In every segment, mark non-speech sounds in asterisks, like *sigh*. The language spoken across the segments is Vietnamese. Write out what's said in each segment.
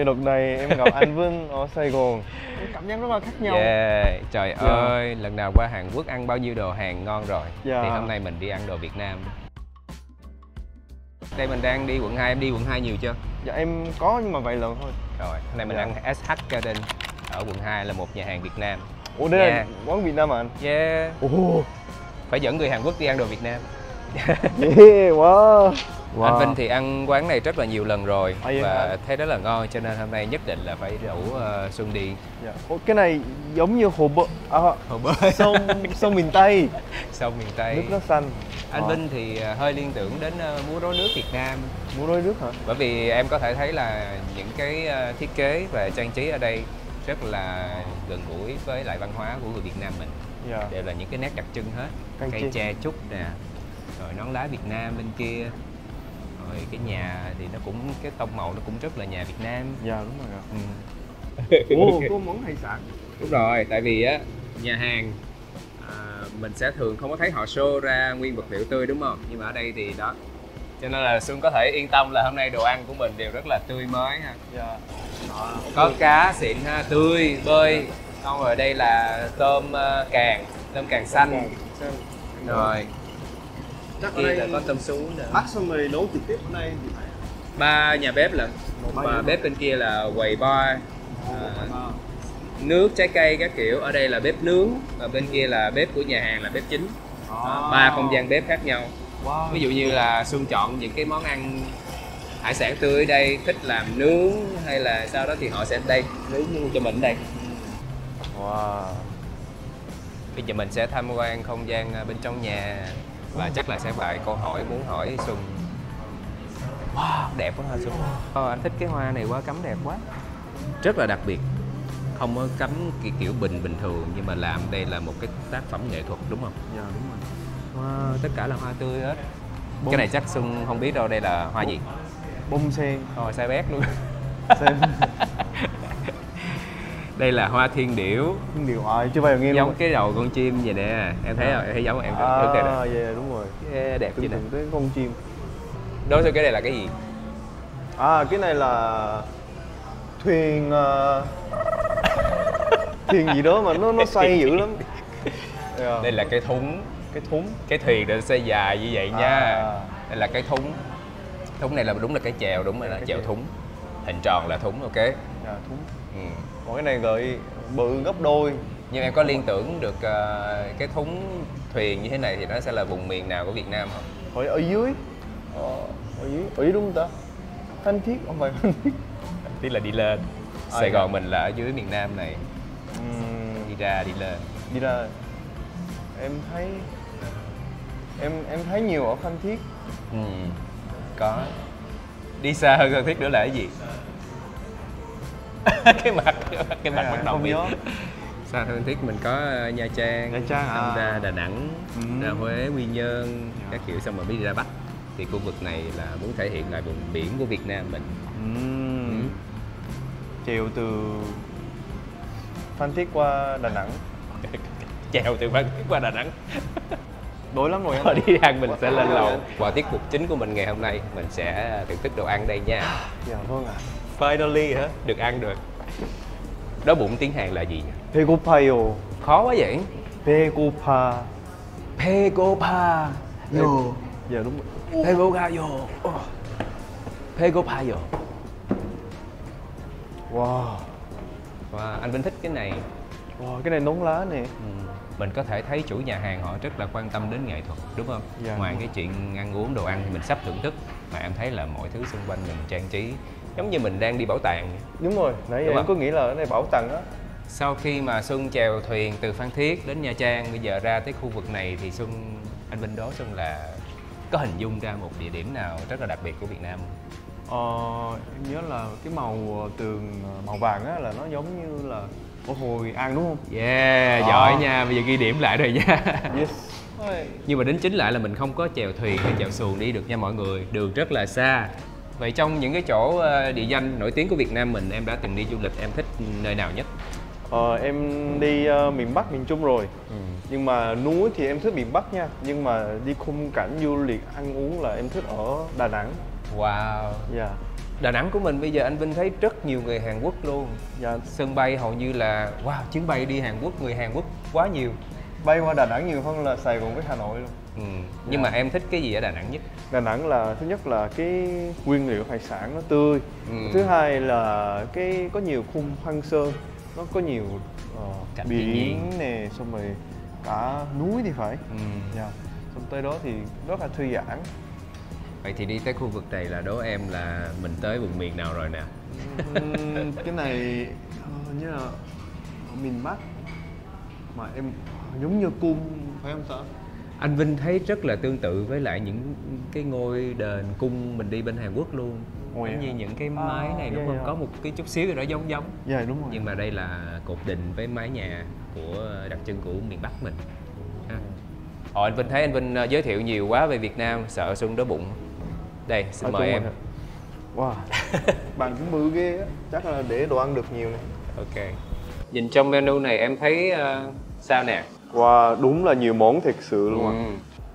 ơi, đợt này em gặp anh Vinh ở Sài Gòn Cảm giác rất là khác nhau Yeah, trời Dạ. ơi, lần nào qua Hàn Quốc ăn bao nhiêu đồ Hàn ngon rồi Dạ. Thì hôm nay mình đi ăn đồ Việt Nam Đây mình đang đi quận 2, em đi quận 2 nhiều chưa? Dạ em có nhưng mà vài lần thôi Rồi, hôm nay mình Dạ. ăn SH Garden ở quận 2 là một nhà hàng Việt Nam Ủa đây là Dạ. quán Việt Nam à anh? Yeah, Ồ, phải dẫn người Hàn Quốc đi ăn đồ Việt Nam *laughs* yeah, wow Anh Vinh thì ăn quán này rất là nhiều lần rồi À, vậy Và thấy rất là ngon cho nên hôm nay nhất định là phải rủ ờ, Xuân đi. Dạ. Ủa, cái này giống như hồ bơi à, Hồ bơi. sông sông miền Tây. *laughs* Sông miền Tây. Nước rất xanh. Anh Ờ. Vinh thì ờ, hơi liên tưởng đến ờ, múa rối nước Việt Nam. Muốn nói nước hả? Bởi vì em có thể thấy là những cái ờ, thiết kế và trang trí ở đây rất là gần gũi với lại văn hóa của người Việt Nam mình. Dạ. Đều là những cái nét đặc trưng hết. Cây tre trúc nè rồi nón lá Việt Nam bên kia rồi cái nhà thì nó cũng cái tông màu nó cũng rất là nhà Việt Nam. Dạ đúng rồi ạ. Ừ. *laughs* Ồ, có món hải sản. Đúng rồi tại vì á nhà hàng à, mình sẽ thường không có thấy họ show ra nguyên vật liệu tươi đúng không? Nhưng mà ở đây thì đó. Cho nên là Xuân có thể yên tâm là hôm nay đồ ăn của mình đều rất là tươi mới ha. Dạ. Có cá xịn ha tươi bơi. Xong rồi đây là tôm ờ, càng tôm càng xanh. Rồi chắc kia là có tôm sú nữa bắt xong rồi nấu trực tiếp ở đây thì phải. Ba nhà bếp lận một nhà bếp bên kia là quầy bar à, nước trái cây các kiểu. Ở đây là bếp nướng và bên kia là bếp của nhà hàng là bếp chính. Đó, ba không gian bếp khác nhau. Wow. ví dụ như là xuân chọn những cái món ăn hải sản tươi ở đây thích làm nướng hay là sau đó thì họ sẽ đây nướng luôn cho mình đây. Wow. Bây giờ mình sẽ tham quan không gian à, bên trong nhà và chắc là sẽ vài câu hỏi muốn hỏi xuân wow đẹp quá ha xuân ờ, anh thích cái hoa này quá cắm đẹp quá. Rất là đặc biệt. Không có cắm ki- kiểu bình bình thường nhưng mà làm đây là một cái tác phẩm nghệ thuật đúng không? Dạ đúng rồi. Wow, tất cả là hoa tươi hết. Bông- cái này chắc xuân không biết đâu đây là hoa gì? Bông sen. Ồ, sai bét luôn. Sen *laughs* đây là hoa thiên điểu. Nhưng điều hoài chưa bao giờ nghe giống luôn. cái đầu con chim vậy nè. Em thấy không? Em thấy giống em à, thấy okay đó dạ đúng rồi. Yeah, đẹp vậy nè? tới con chim. Đối với cái này là cái gì? À cái này là thuyền ờ, *laughs* thuyền gì đó mà nó nó xoay dữ lắm. Dạ. đây là cái thúng cái thúng cái thuyền được xây dài như vậy nha. À. đây là cái thúng. Thúng này là đúng là cái chèo đúng rồi là chèo. thúng. Hình tròn là thúng ok? Dạ thúng. Ừ. còn cái này gợi bự gấp đôi. Nhưng em có liên tưởng được ờ, cái thúng thuyền như thế này thì nó sẽ là vùng miền nào của Việt Nam không? Ở ở dưới. Ờ, ở dưới. Ở dưới đúng không ta? Phan thiết không phải phan thiết. Tí là đi lên. À, Sài dạ. Gòn mình là ở dưới miền Nam này. Ừm, đi ra đi lên. Đi ra. Em thấy em em thấy nhiều ở phan thiết. Ừ. có. Đi xa hơn Phan Thiết nữa là cái gì *laughs* cái mặt cái mặt À, bắt đầu nhớ. xa Phan Thiết mình có Nha Trang, Nha Trang, à. ra Đà Nẵng, Ừ. ra Huế, Quy Nhơn Dạ. các kiểu xong rồi mới đi ra Bắc thì khu vực này là muốn thể hiện lại vùng biển của Việt Nam mình Ừm. Ừ. chèo từ phan thiết qua đà nẵng *laughs* chèo từ Phan Thiết qua Đà Nẵng *laughs* đối lắm rồi em đi ăn mình sẽ lên lầu và tiết mục chính của mình ngày hôm nay mình sẽ thưởng thức đồ ăn đây nha dạ vâng ạ finally hả được ăn được đói bụng tiếng Hàn là gì 배고파요 khó quá vậy 배고파 배고파 요 dạ đúng rồi 배고파요 배고파요 wow wow, anh Vinh thích cái này wow cái này nón lá nè Ừ. mình có thể thấy chủ nhà hàng họ rất là quan tâm đến nghệ thuật đúng không Dạ. ngoài cái chuyện ăn uống đồ ăn thì mình sắp thưởng thức mà em thấy là mọi thứ xung quanh mình trang trí giống như mình đang đi bảo tàng đúng rồi nãy giờ em có nghĩ là cái này bảo tàng á. Sau khi mà Xuân chèo thuyền từ Phan Thiết đến Nha Trang bây giờ ra tới khu vực này thì Xuân anh Vinh đố Xuân là có hình dung ra một địa điểm nào rất là đặc biệt của Việt Nam ờ, em nhớ là cái màu tường ờ, màu vàng á là nó giống như là của Hội An đúng không? Yeah, Ờ. giỏi nha, bây giờ ghi điểm lại rồi nha. *laughs* Yes. Nhưng mà đến chính lại là mình không có chèo thuyền hay chèo xuồng đi được nha mọi người. Đường rất là xa Vậy trong những cái chỗ ờ, địa danh nổi tiếng của Việt Nam mình Em đã từng đi du lịch, em thích nơi nào nhất? ờ, em đi ờ, miền Bắc miền Trung rồi. Nhưng mà núi thì em thích miền Bắc nha. Nhưng mà đi khung cảnh du lịch ăn uống là em thích ở Đà Nẵng. Wow. Dạ. Đà Nẵng của mình bây giờ anh Vinh thấy rất nhiều người Hàn Quốc luôn. Dạ. Sân bay hầu như là, wow, chuyến bay đi Hàn Quốc, người Hàn Quốc quá nhiều. Bay qua Đà Nẵng nhiều hơn là Sài Gòn với Hà Nội luôn ừ. Nhưng mà em thích cái gì ở Đà Nẵng nhất? Đà Nẵng là thứ nhất là cái nguyên liệu hải sản nó tươi Ừ. thứ hai là cái có nhiều khung hoang sơ nó có nhiều nhiên. biển nè xong rồi cả núi thì phải Ừ. dạ xong tới đó thì rất là thư giãn Vậy thì đi tới khu vực này là đố em là mình tới vùng miền nào rồi nè cái này ờ, như là ở miền Bắc mà em giống như cung phải không sao Anh Vinh thấy rất là tương tự với lại những cái ngôi đền cung mình đi bên Hàn Quốc luôn Giống vậy như những cái À, mái này đúng dạ, không? dạ. Có một cái chút xíu gì đó giống giống dạ đúng rồi Nhưng mà đây là cột đình với mái nhà của đặc trưng của miền Bắc mình ha. Ồ, anh Vinh thấy anh Vinh ờ, giới thiệu nhiều quá về Việt Nam Sợ Xuân đói bụng Đây, xin À, mời em rồi. wow bạn cũng bự ghê á chắc là để đồ ăn được nhiều này Ok Nhìn trong menu này em thấy ờ, sao nè? Wow đúng là nhiều món thật sự luôn ạ. Ừ.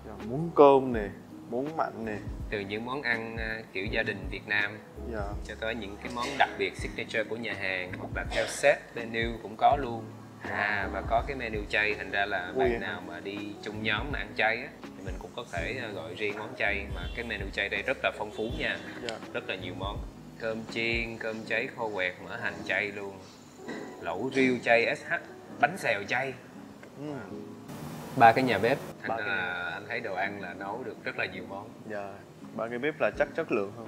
Dạ, món cơm nè món mặn nè. Từ những món ăn ờ, kiểu gia đình Việt Nam dạ. cho tới những cái món đặc biệt signature của nhà hàng hoặc là theo set menu cũng có luôn. À và có cái menu chay thành ra là Ui. bạn nào mà đi chung nhóm mà ăn chay á thì mình cũng có thể ờ, gọi riêng món chay. Mà cái menu chay đây rất là phong phú nha. Dạ. Rất là nhiều món. Cơm chiên cơm cháy kho quẹt mỡ hành chay luôn. Lẩu riêu chay sh bánh xèo chay ừ. ba cái nhà bếp. Thành cái- là anh thấy đồ ăn là nấu được rất là nhiều món. Dạ ba cái bếp là chắc chất lượng hơn.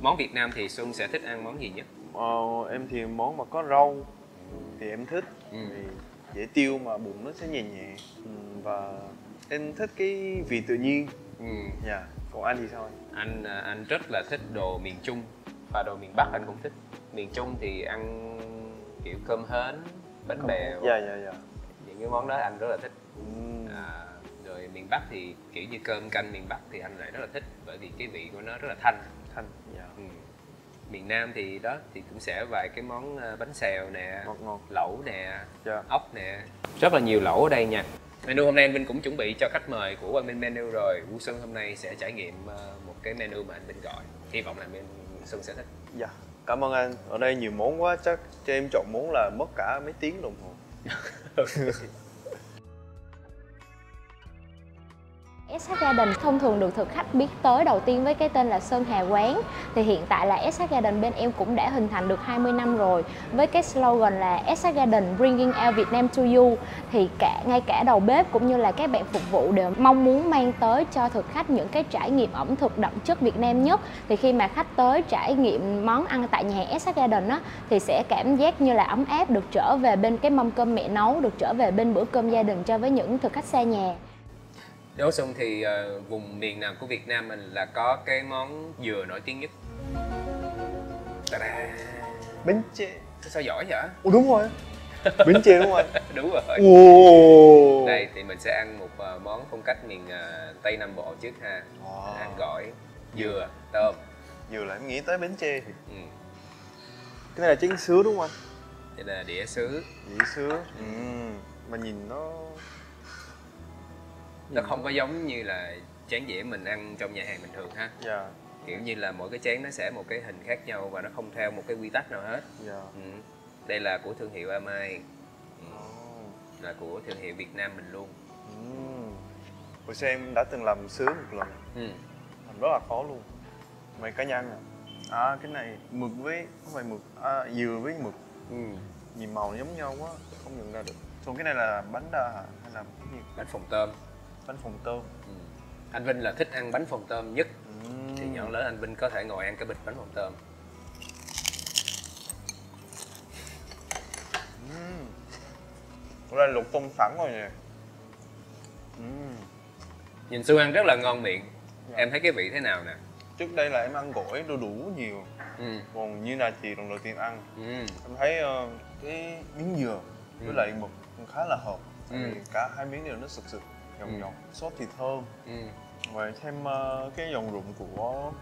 Món Việt Nam thì Xuân sẽ thích ăn món gì nhất? Ờ, em thì món mà có rau thì em thích. Ừ. vì dễ tiêu mà bụng nó sẽ nhẹ nhẹ. Ừ, và em thích cái vị tự nhiên. Ừ. dạ còn anh thì sao anh? Anh à, anh rất là thích đồ miền Trung và đồ miền Bắc anh cũng thích. Miền Trung thì ăn kiểu cơm hến bánh bèo. dạ dạ dạ những cái món đó anh rất là thích. À, rồi miền Bắc thì kiểu như cơm canh miền Bắc thì anh lại rất là thích bởi vì cái vị của nó rất là thanh. Thanh dạ. Ừ. miền Nam thì đó thì cũng sẽ vài cái món à, bánh xèo nè ngọt ngọt. lẩu nè dạ. ốc nè. Rất là nhiều lẩu ở đây nha. Menu hôm nay anh Vinh cũng chuẩn bị cho khách mời của Quang Minh Menu rồi. Vũ Xuân hôm nay sẽ trải nghiệm ờ, một cái menu mà anh Vinh gọi. Hy vọng là anh Xuân sẽ thích. Dạ. Cảm ơn anh. Ở đây nhiều món quá chắc cho em chọn món là mất cả mấy tiếng đồng hồ *laughs* okay. SH Garden thông thường được thực khách biết tới đầu tiên với cái tên là Sơn Hà Quán. Thì hiện tại là SH Garden bên em cũng đã hình thành được 20 năm rồi. Với cái slogan là SH Garden Bringing Out Vietnam to You, thì cả, ngay cả đầu bếp cũng như là các bạn phục vụ đều mong muốn mang tới cho thực khách những cái trải nghiệm ẩm thực đậm chất Việt Nam nhất. Thì khi mà khách tới trải nghiệm món ăn tại nhà hàng SH Garden á, thì sẽ cảm giác như là ấm áp, được trở về bên cái mâm cơm mẹ nấu, được trở về bên bữa cơm gia đình cho với những thực khách xa nhà. Đỗ Xuân thì ờ, vùng miền nào của Việt Nam mình là có cái món dừa nổi tiếng nhất? Ta-da. bánh chè. Sao giỏi vậy? Ồ đúng rồi. Bánh chè đúng anh *laughs* đúng rồi. Ồ. đây thì mình sẽ ăn một ờ, món phong cách miền ờ, Tây Nam Bộ trước ha. Wow. ăn gỏi dừa tôm. Vừa là em nghĩ tới bánh chè thì ừ. cái này là trứng sứa đúng không anh? Đây là đĩa sứ dĩ sứa. Ừ. mà nhìn nó nó không có giống như là chén dĩa mình ăn trong nhà hàng bình thường ha. Dạ. Kiểu như là mỗi cái chén nó sẽ một cái hình khác nhau và nó không theo một cái quy tắc nào hết. Dạ. Ừ. đây là của thương hiệu Amai. Ừ. oh. là của thương hiệu Việt Nam mình luôn. Ừ. hồi xưa em đã từng làm sứa một lần? Ừ. làm rất là khó luôn. Mấy cá nhân à? À cái này mực với không phải mực à, dừa với mực. Ừ. nhìn màu nó giống nhau quá không nhận ra được. Còn cái này là bánh đa hả? Hay là cái gì? Bánh phồng tôm bánh phồng tôm ừ. anh Vinh là thích ăn bánh phồng tôm nhất ừ. thì nhỏ lớn anh Vinh có thể ngồi ăn cái bịch bánh phồng tôm ừ. Ủa đây luộc tôm sẵn rồi nè ừ. nhìn Xuân ăn rất là ngon miệng Dạ. em thấy cái vị thế nào nè trước đây là em ăn gỏi đu đủ nhiều ừ. còn như là chị lần đầu tiên ăn Ừ. em thấy ờ, cái miếng dừa với Ừ. lại mực cũng khá là hợp Ừ. cả hai miếng đều nó sực sực nhọn Ừ. nhọn sốt thì thơm Ừ. và thêm ờ, cái dòng rụng của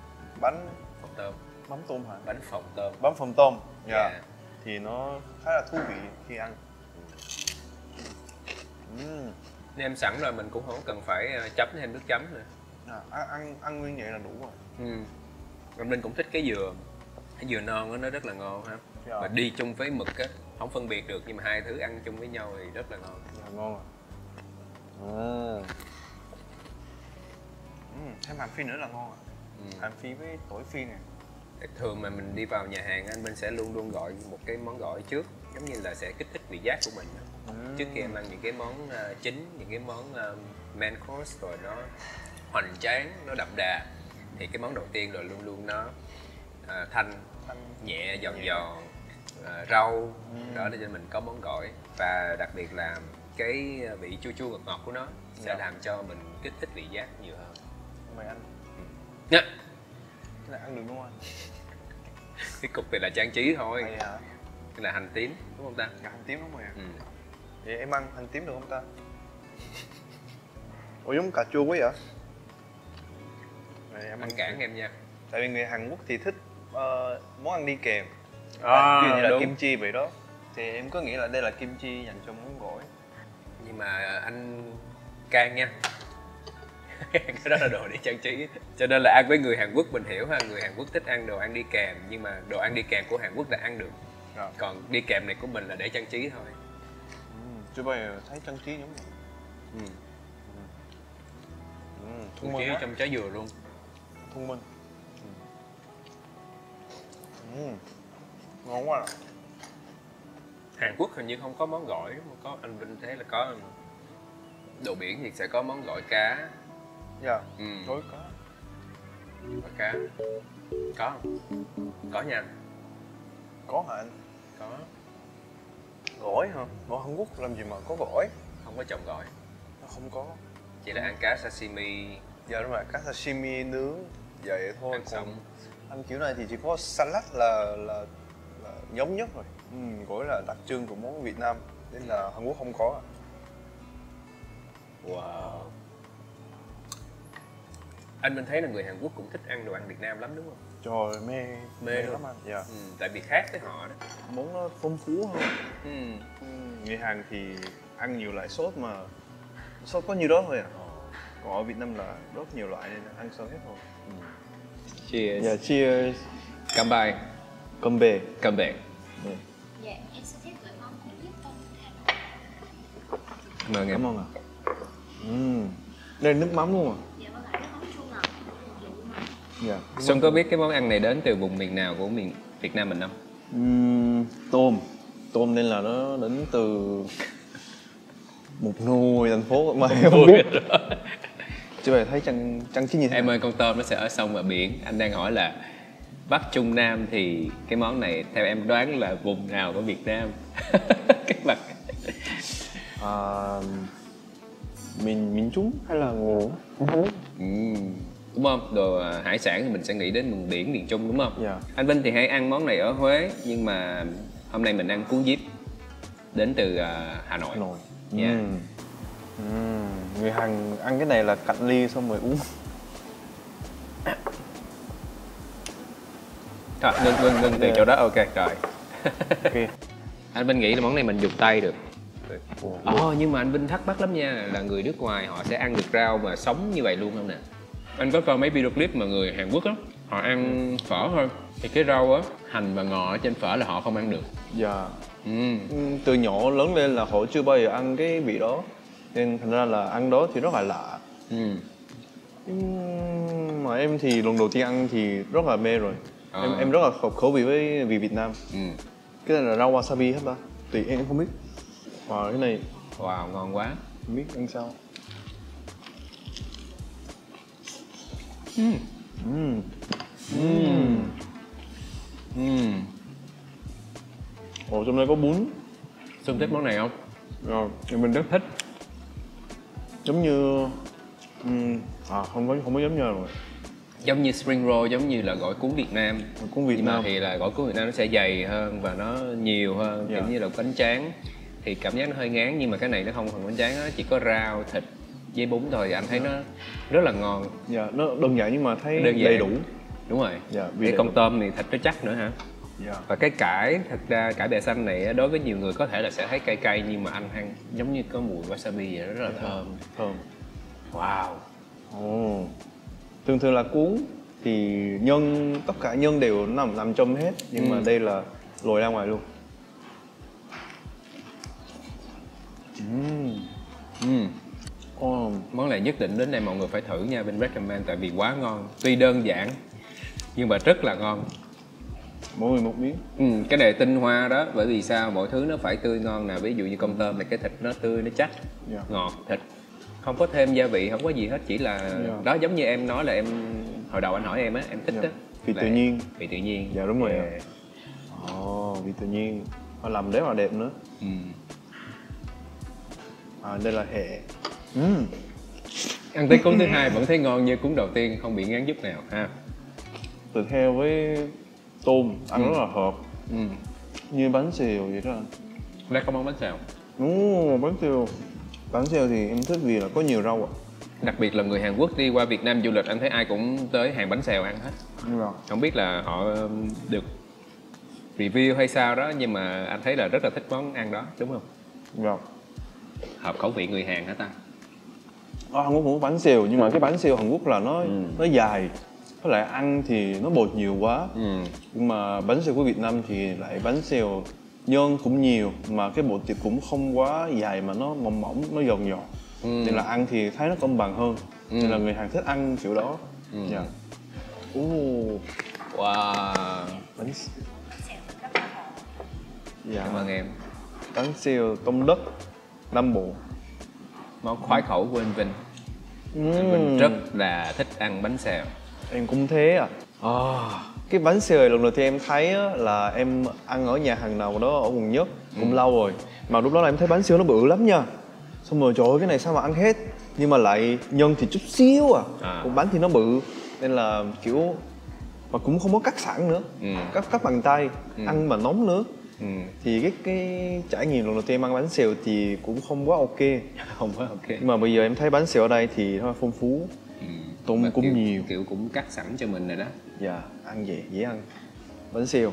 bánh phồng tôm mắm tôm hả bánh phồng tôm bánh phồng tôm dạ Dạ. thì nó khá là thú vị khi ăn Ừm. nêm sẵn rồi mình cũng không cần phải ờ, chấm thêm nước chấm nữa À, ăn, ăn ăn nguyên vậy là đủ rồi ừ. anh Vinh cũng thích cái dừa Cái dừa non á, nó rất là ngon ha Dạ. và đi chung với mực á không phân biệt được nhưng mà hai thứ ăn chung với nhau thì rất là ngon Dạ, ngon à ừ. Ừ, thêm hành phi nữa là ngon à Ừ. hành phi với tỏi phi nè. Thường mà mình đi vào nhà hàng anh Minh sẽ luôn luôn gọi một cái món gọi trước giống như là sẽ kích thích vị giác của mình. Á. trước khi em ăn những cái món ờ, chính những cái món ờ, main course rồi nó hoành tráng nó đậm đà thì cái món đầu tiên rồi luôn luôn nó ờ, thanh nhẹ giòn giòn ờ, rau. Đó để cho mình có món gỏi. Và đặc biệt là cái vị chua chua ngọt ngọt của nó sẽ Dạ. làm cho mình kích thích vị giác nhiều hơn. Mày ăn Nhá. cái này ăn được đúng không *laughs* cái cục này là trang trí thôi. Hay hả? Cái là hành tím đúng không ta? Dạ, hành tím đúng rồi ạ. Ừ. vậy em ăn hành tím được không ta? Ủa giống cà chua quá vậy? Này, em anh cản em nha. Tại vì người Hàn Quốc thì thích ờ, món ăn đi kèm. À, như là đúng. kim chi vậy đó. Thì em có nghĩ là đây là kim chi dành cho món gỏi nhưng mà anh can nha. *laughs* Cái đó là đồ để trang trí. Cho nên là ăn với người Hàn Quốc mình hiểu ha. Người Hàn Quốc thích ăn đồ ăn đi kèm nhưng mà đồ ăn đi kèm của Hàn Quốc là ăn được. Dạ. còn đi kèm này của mình là để trang trí thôi. Ừ, chưa bao giờ thấy trang trí giống vậy. Ừ. ừ, minh trí trong trái dừa luôn. Thông minh ừ. ngon quá. à. Hàn Quốc hình như không có món gỏi mà có anh Vinh thấy là có đồ biển thì sẽ có món gỏi cá. Dạ ừ. gỏi có gỏi cá. Có không? có nha. Có hả anh? Có. Gỏi hả? Gỏi Hàn Quốc làm gì mà có gỏi? Không có trồng gỏi. Nó không có. Chỉ là ăn cá sashimi. Dạ đúng rồi cá sashimi nướng vậy thôi. Ăn còn sống ăn kiểu này thì chỉ có salad là là, là giống nhất rồi ừ, gỏi là đặc trưng của món Việt Nam nên là Hàn Quốc không có. Wow. Anh mình thấy là người Hàn Quốc cũng thích ăn đồ ăn Việt Nam lắm đúng không? trời mê Mê luôn. lắm anh dạ Ừ, tại vì khác với họ đó. món nó phong phú hơn Ừ. ừ, người Hàn thì ăn nhiều loại sốt mà sốt có nhiêu đó thôi à còn ở Việt Nam là rất nhiều loại nên ăn sao hết rồi Cheers. dạ cheers Cảm bài. cầm bề Cảm bạn. Dạ, em sẽ thiết gửi món tiếu tôm Hà Nội. Cảm ơn em. cảm ơn ạ ừ. đây là nước mắm luôn à Dạ vâng ạ, chua ngọt. dạ Xuân có biết cái món ăn này đến từ vùng miền nào của miền Việt Nam mình không? Ừm, tôm tôm nên là nó đến từ một nơi thành phố mà em không biết chứ phải thấy chân chân chính như thế Em ơi con tôm nó sẽ ở sông và biển. Anh đang hỏi là Bắc Trung Nam thì cái món này theo em đoán là vùng nào của Việt Nam? *laughs* cái mặt à, miền miền Trung hay là ngủ Ừ, đúng không? Đồ à, hải sản thì mình sẽ nghĩ đến miền biển, miền Trung đúng không? Dạ. Anh Vinh thì hay ăn món này ở Huế nhưng mà hôm nay mình ăn cuốn díp đến từ à, Hà Nội. Hà Nội Dạ. Ừm. Ừm, người Hàn ăn cái này là cạnh ly xong rồi uống Rồi, ngưng ngưng ngưng từ Dạ. chỗ đó ok rồi. *laughs* ok anh Vinh nghĩ là món này mình dùng tay được. Ồ nhưng mà anh Vinh thắc mắc lắm nha là người nước ngoài họ sẽ ăn được rau mà sống như vậy luôn không nè? Anh có coi mấy video clip mà người Hàn Quốc á họ ăn phở thôi thì cái rau á hành và ngò ở trên phở là họ không ăn được. dạ Ừ. Ừm, từ nhỏ lớn lên là họ chưa bao giờ ăn cái vị đó nên thành ra là ăn đó thì rất là lạ Ừ. Ừm, mà em thì lần đầu tiên ăn thì rất là mê rồi À. em em rất là hợp khẩu vị với vị Việt Nam Ừ. cái này là rau wasabi hết ta tùy em không biết và cái này Wow ngon quá. không biết ăn sao Ừ. Ừm. Ừm. Ừ. ồ trong đây có bún Xuân thích món này không? rồi thì mình rất thích giống như ừm, à không có không có giống nhau rồi Giống như spring roll giống như là gỏi cuốn Việt Nam. cũng Việt nhưng mà Nam. thì là gỏi cuốn Việt Nam nó sẽ dày hơn và nó nhiều hơn Dạ. kiểu như là bánh tráng. Thì cảm giác nó hơi ngán nhưng mà cái này nó không phần bánh tráng nó chỉ có rau thịt với bún thôi. Anh thấy nó rất là ngon. Dạ nó đơn giản nhưng mà thấy Đơn giản. đầy đủ. Đúng rồi. Dạ, vì cái con đủ. tôm thì thịt nó chắc nữa hả? Dạ. Và cái cải thật ra cải bẹ xanh này đối với nhiều người có thể là sẽ thấy cay cay nhưng mà anh ăn giống như có mùi wasabi vậy rất là thơm. Thơm. Wow. Ồ thường thường là cuốn thì nhân tất cả nhân đều nằm nằm trong hết nhưng mà Ừ. đây là lồi ra ngoài luôn Ừm. ừ. Ồ, món này nhất định đến đây mọi người phải thử nha bên recommend tại vì quá ngon tuy đơn giản nhưng mà rất là ngon mỗi người một miếng ừ, cái này tinh hoa đó bởi vì sao mọi thứ nó phải tươi ngon nè ví dụ như con tôm này cái thịt nó tươi nó chắc Dạ. ngọt thịt không có thêm gia vị không có gì hết chỉ là Dạ. đó giống như em nói là em hồi đầu anh hỏi em á em thích Dạ. á là tự nhiên. vị tự nhiên Dạ, đúng rồi. Yeah. Ồ, vị tự nhiên Họ làm rất là đẹp nữa ừ. À, đây là hệ Ừm, ăn tới cuốn thứ hai vẫn thấy ngon như cuốn đầu tiên không bị ngán chút nào ha thịt heo với tôm ăn Ừ. rất là hợp ừ. như bánh xèo vậy đó anh đây có món bánh xèo Ồ, bánh xèo Bánh xèo thì em thích vì là có nhiều rau ạ. Đặc biệt là người Hàn Quốc đi qua Việt Nam du lịch anh thấy ai cũng tới hàng bánh xèo ăn hết. Nhưng mà không biết là họ um, được review hay sao đó nhưng mà anh thấy là rất là thích món ăn đó đúng không? Dạ. Hợp khẩu vị người Hàn hả ta? Ở Hàn Quốc cũng bánh xèo nhưng mà cái bánh xèo Hàn Quốc là nó Ừ. nó dài với lại ăn thì nó bột nhiều quá. Ừ. nhưng mà bánh xèo của Việt Nam thì lại bánh xèo nhân cũng nhiều mà cái bột thì cũng không quá dài mà nó mỏng mỏng nó giòn giòn. Ừ. nên là ăn thì thấy nó công bằng hơn. Ừ. nên là người Hàn thích ăn kiểu đó. Ừ. dạ. Ồ, wow. Bánh dạ. Cảm ơn em. Bánh xèo tôm đất Nam Bộ. Món khoái khẩu của anh Vinh. Anh Vinh rất là thích ăn bánh xèo. Em cũng thế à à cái bánh xèo này lần đầu tiên em thấy là em ăn ở nhà hàng nào đó ở quận nhất cũng Ừ. lâu rồi mà lúc đó là em thấy bánh xèo nó bự lắm nha xong rồi trời ơi cái này sao mà ăn hết nhưng mà lại nhân thì chút xíu à, À. còn bánh thì nó bự nên là kiểu mà cũng không có cắt sẵn nữa Ừ. cắt cắt bằng tay ăn mà nóng nữa ừ. thì cái cái trải nghiệm lần đầu tiên ăn bánh xèo thì cũng không quá ok *laughs* không có ok nhưng mà bây giờ em thấy bánh xèo ở đây thì nó phong phú ừ. Tôm Mà cũng kiểu, nhiều. kiểu cũng cắt sẵn cho mình rồi đó. Dạ ăn dễ dễ ăn. Bánh xèo.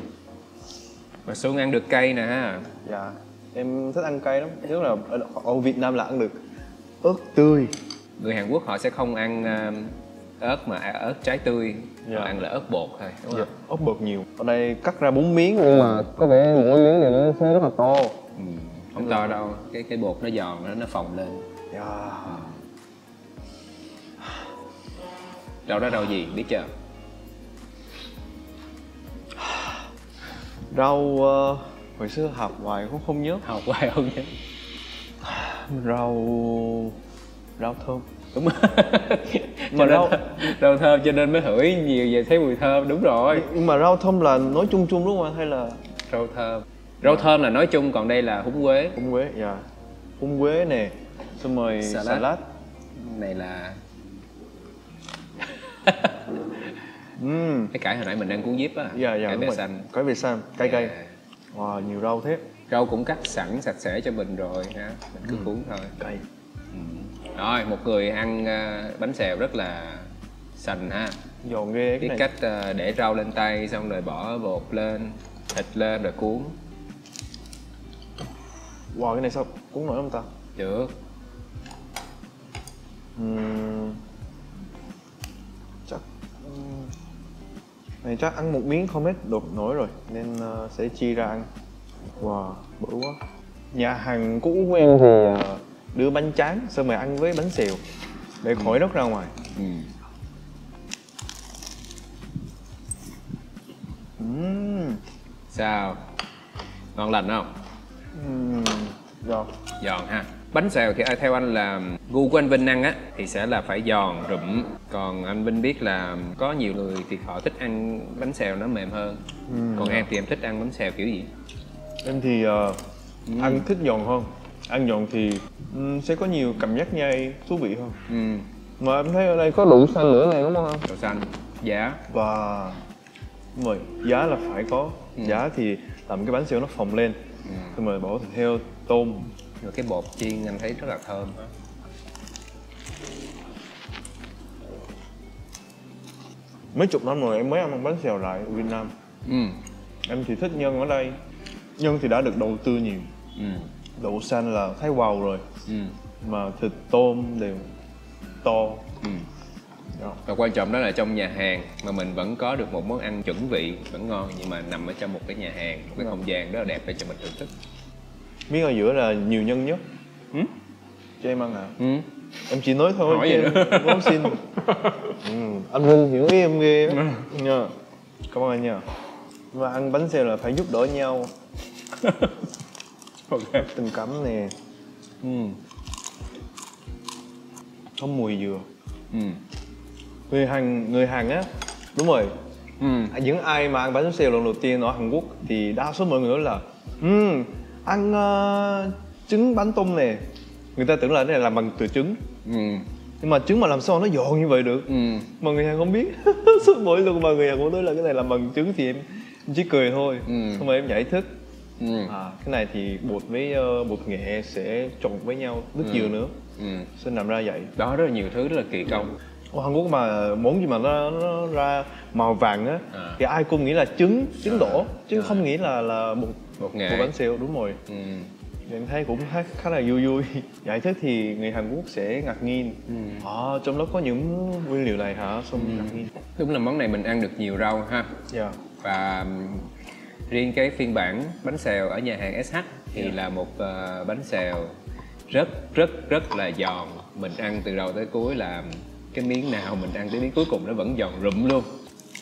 Mà Xuân ăn được cay nè ha. Dạ em thích ăn cay lắm. Nếu là ở, ở Việt Nam là ăn được ớt tươi. Người Hàn Quốc họ sẽ không ăn um, ớt mà à, ớt trái tươi. Dạ. ăn là ớt bột thôi đúng dạ, không? ớt bột nhiều. Ở đây cắt ra bốn miếng. Nhưng mà có vẻ mỗi miếng này nó sẽ rất là to. Ừ. không to đâu. Cái cái bột nó giòn nó nó phồng lên. Dạ rau đó rau gì biết chưa? Rau ờ, hồi xưa học hoài cũng không nhớ. Học hoài không nhớ. Rau rau thơm. Đúng Mà rau- rau thơm cho nên mới hửi nhiều về thấy mùi thơm. Đúng rồi. Nhưng mà rau thơm là nói chung chung đúng không? Anh hay là rau thơm. Rau thơm là nói chung còn đây là húng quế. Húng quế dạ. Húng quế nè. Xong rồi Salad. salad, này là *laughs* Ừm, cái cải hồi nãy mình đang cuốn díp á. Dạ dạ cải xanh. Cái bẹ xanh cay cay. Dạ. wow nhiều rau thế. Rau cũng cắt sẵn sạch sẽ cho mình rồi ha. Mình cứ cuốn thôi. Cay. Rồi một người ăn à, bánh xèo rất là sành ha. Giòn ghê biết cái này. cách à, để rau lên tay xong rồi bỏ bột lên thịt lên rồi cuốn. Wow cái này sao cuốn nổi không ta? Được. Ừm, này chắc ăn một miếng không hết đột nổi rồi nên ờ, sẽ chia ra ăn. Wow bự quá. Nhà hàng cũ của em thì ờ, đưa bánh tráng xong rồi ăn với bánh xèo để khỏi rớt ra ngoài. Ừ. Ừm, sao? Ngon lành không? Ừm, giòn. Giòn ha bánh xèo thì theo anh là gu của anh Vinh ăn á thì sẽ là phải giòn rụm. Còn anh Vinh biết là có nhiều người thì họ thích ăn bánh xèo nó mềm hơn. Ừm, còn em thì em thích ăn bánh xèo kiểu gì? Em thì ờ, ăn thích giòn hơn. Ăn giòn thì ừm, sẽ có nhiều cảm giác nhai thú vị hơn. Ừ. Mà em thấy ở đây có đủ xanh nữa này đúng không đậu xanh giá. Và rồi giá là phải có. Ừ. giá thì làm cái bánh xèo nó phồng lên. Ừ. xong rồi bỏ thịt heo tôm rồi cái bột chiên anh thấy rất là thơm. Mấy chục năm rồi em mới ăn bánh xèo lại ở Việt Nam. Ừ. Em thì thích nhân ở đây. Nhân thì đã được đầu tư nhiều. Ừ. Đậu xanh là thấy wow rồi. Ừ. Mà thịt tôm đều to. Ừ. Dạ. và quan trọng đó là trong nhà hàng mà mình vẫn có được một món ăn chuẩn vị vẫn ngon nhưng mà nằm ở trong một cái nhà hàng một cái Dạ. không gian rất là đẹp để cho mình thưởng thức miếng ở giữa là nhiều nhân nhất. Ừ? cho em ăn à ừ. em chỉ nói thôi Hỏi chứ em không xin. Ừ. anh Hưng hiểu ý em ghê á. Nha. Cảm ơn anh nha. Mà ăn bánh xèo là phải giúp đỡ nhau. *laughs* Ok. Tình cảm nè. Ừ. có mùi dừa. Ừ. người Hàn người Hàn á. Đúng rồi. Ừ. những ai mà ăn bánh xèo lần đầu tiên ở Hàn Quốc thì đa số mọi người nói là um, ăn ờ, trứng bánh tôm nè người ta tưởng là cái này làm bằng từ trứng Ừ. nhưng mà trứng mà làm sao nó giòn như vậy được Ừ. mà người Hàn không biết *laughs* suốt mỗi lần mà người Hàn cũng nói là cái này làm bằng trứng thì em, chỉ cười thôi Ừ. xong rồi em giải thích Ừ. à cái này thì bột với ờ, bột nghệ sẽ trộn với nhau nước Ừ. nữa Ừ. sẽ làm ra vậy đó rất là nhiều thứ rất là kỳ công ở Hàn Quốc mà món gì mà nó, nó ra màu vàng á À. thì ai cũng nghĩ là trứng trứng đổ chứ À. không nghĩ là là bột bột nghệ bột bánh xèo đúng rồi. Ừ. em thấy cũng khá, là vui vui. *laughs* Giải thích thì người Hàn Quốc sẽ ngạc nhiên. Ừ. à, trong đó có những nguyên liệu này hả? Xong Ừ. ngạc nhiên. Đúng là món này mình ăn được nhiều rau ha. Dạ. Và riêng cái phiên bản bánh xèo ở nhà hàng SH thì Dạ. là một ờ, bánh xèo rất rất rất là giòn. Mình ăn từ đầu tới cuối là cái miếng nào mình ăn tới miếng cuối cùng nó vẫn giòn rụm luôn.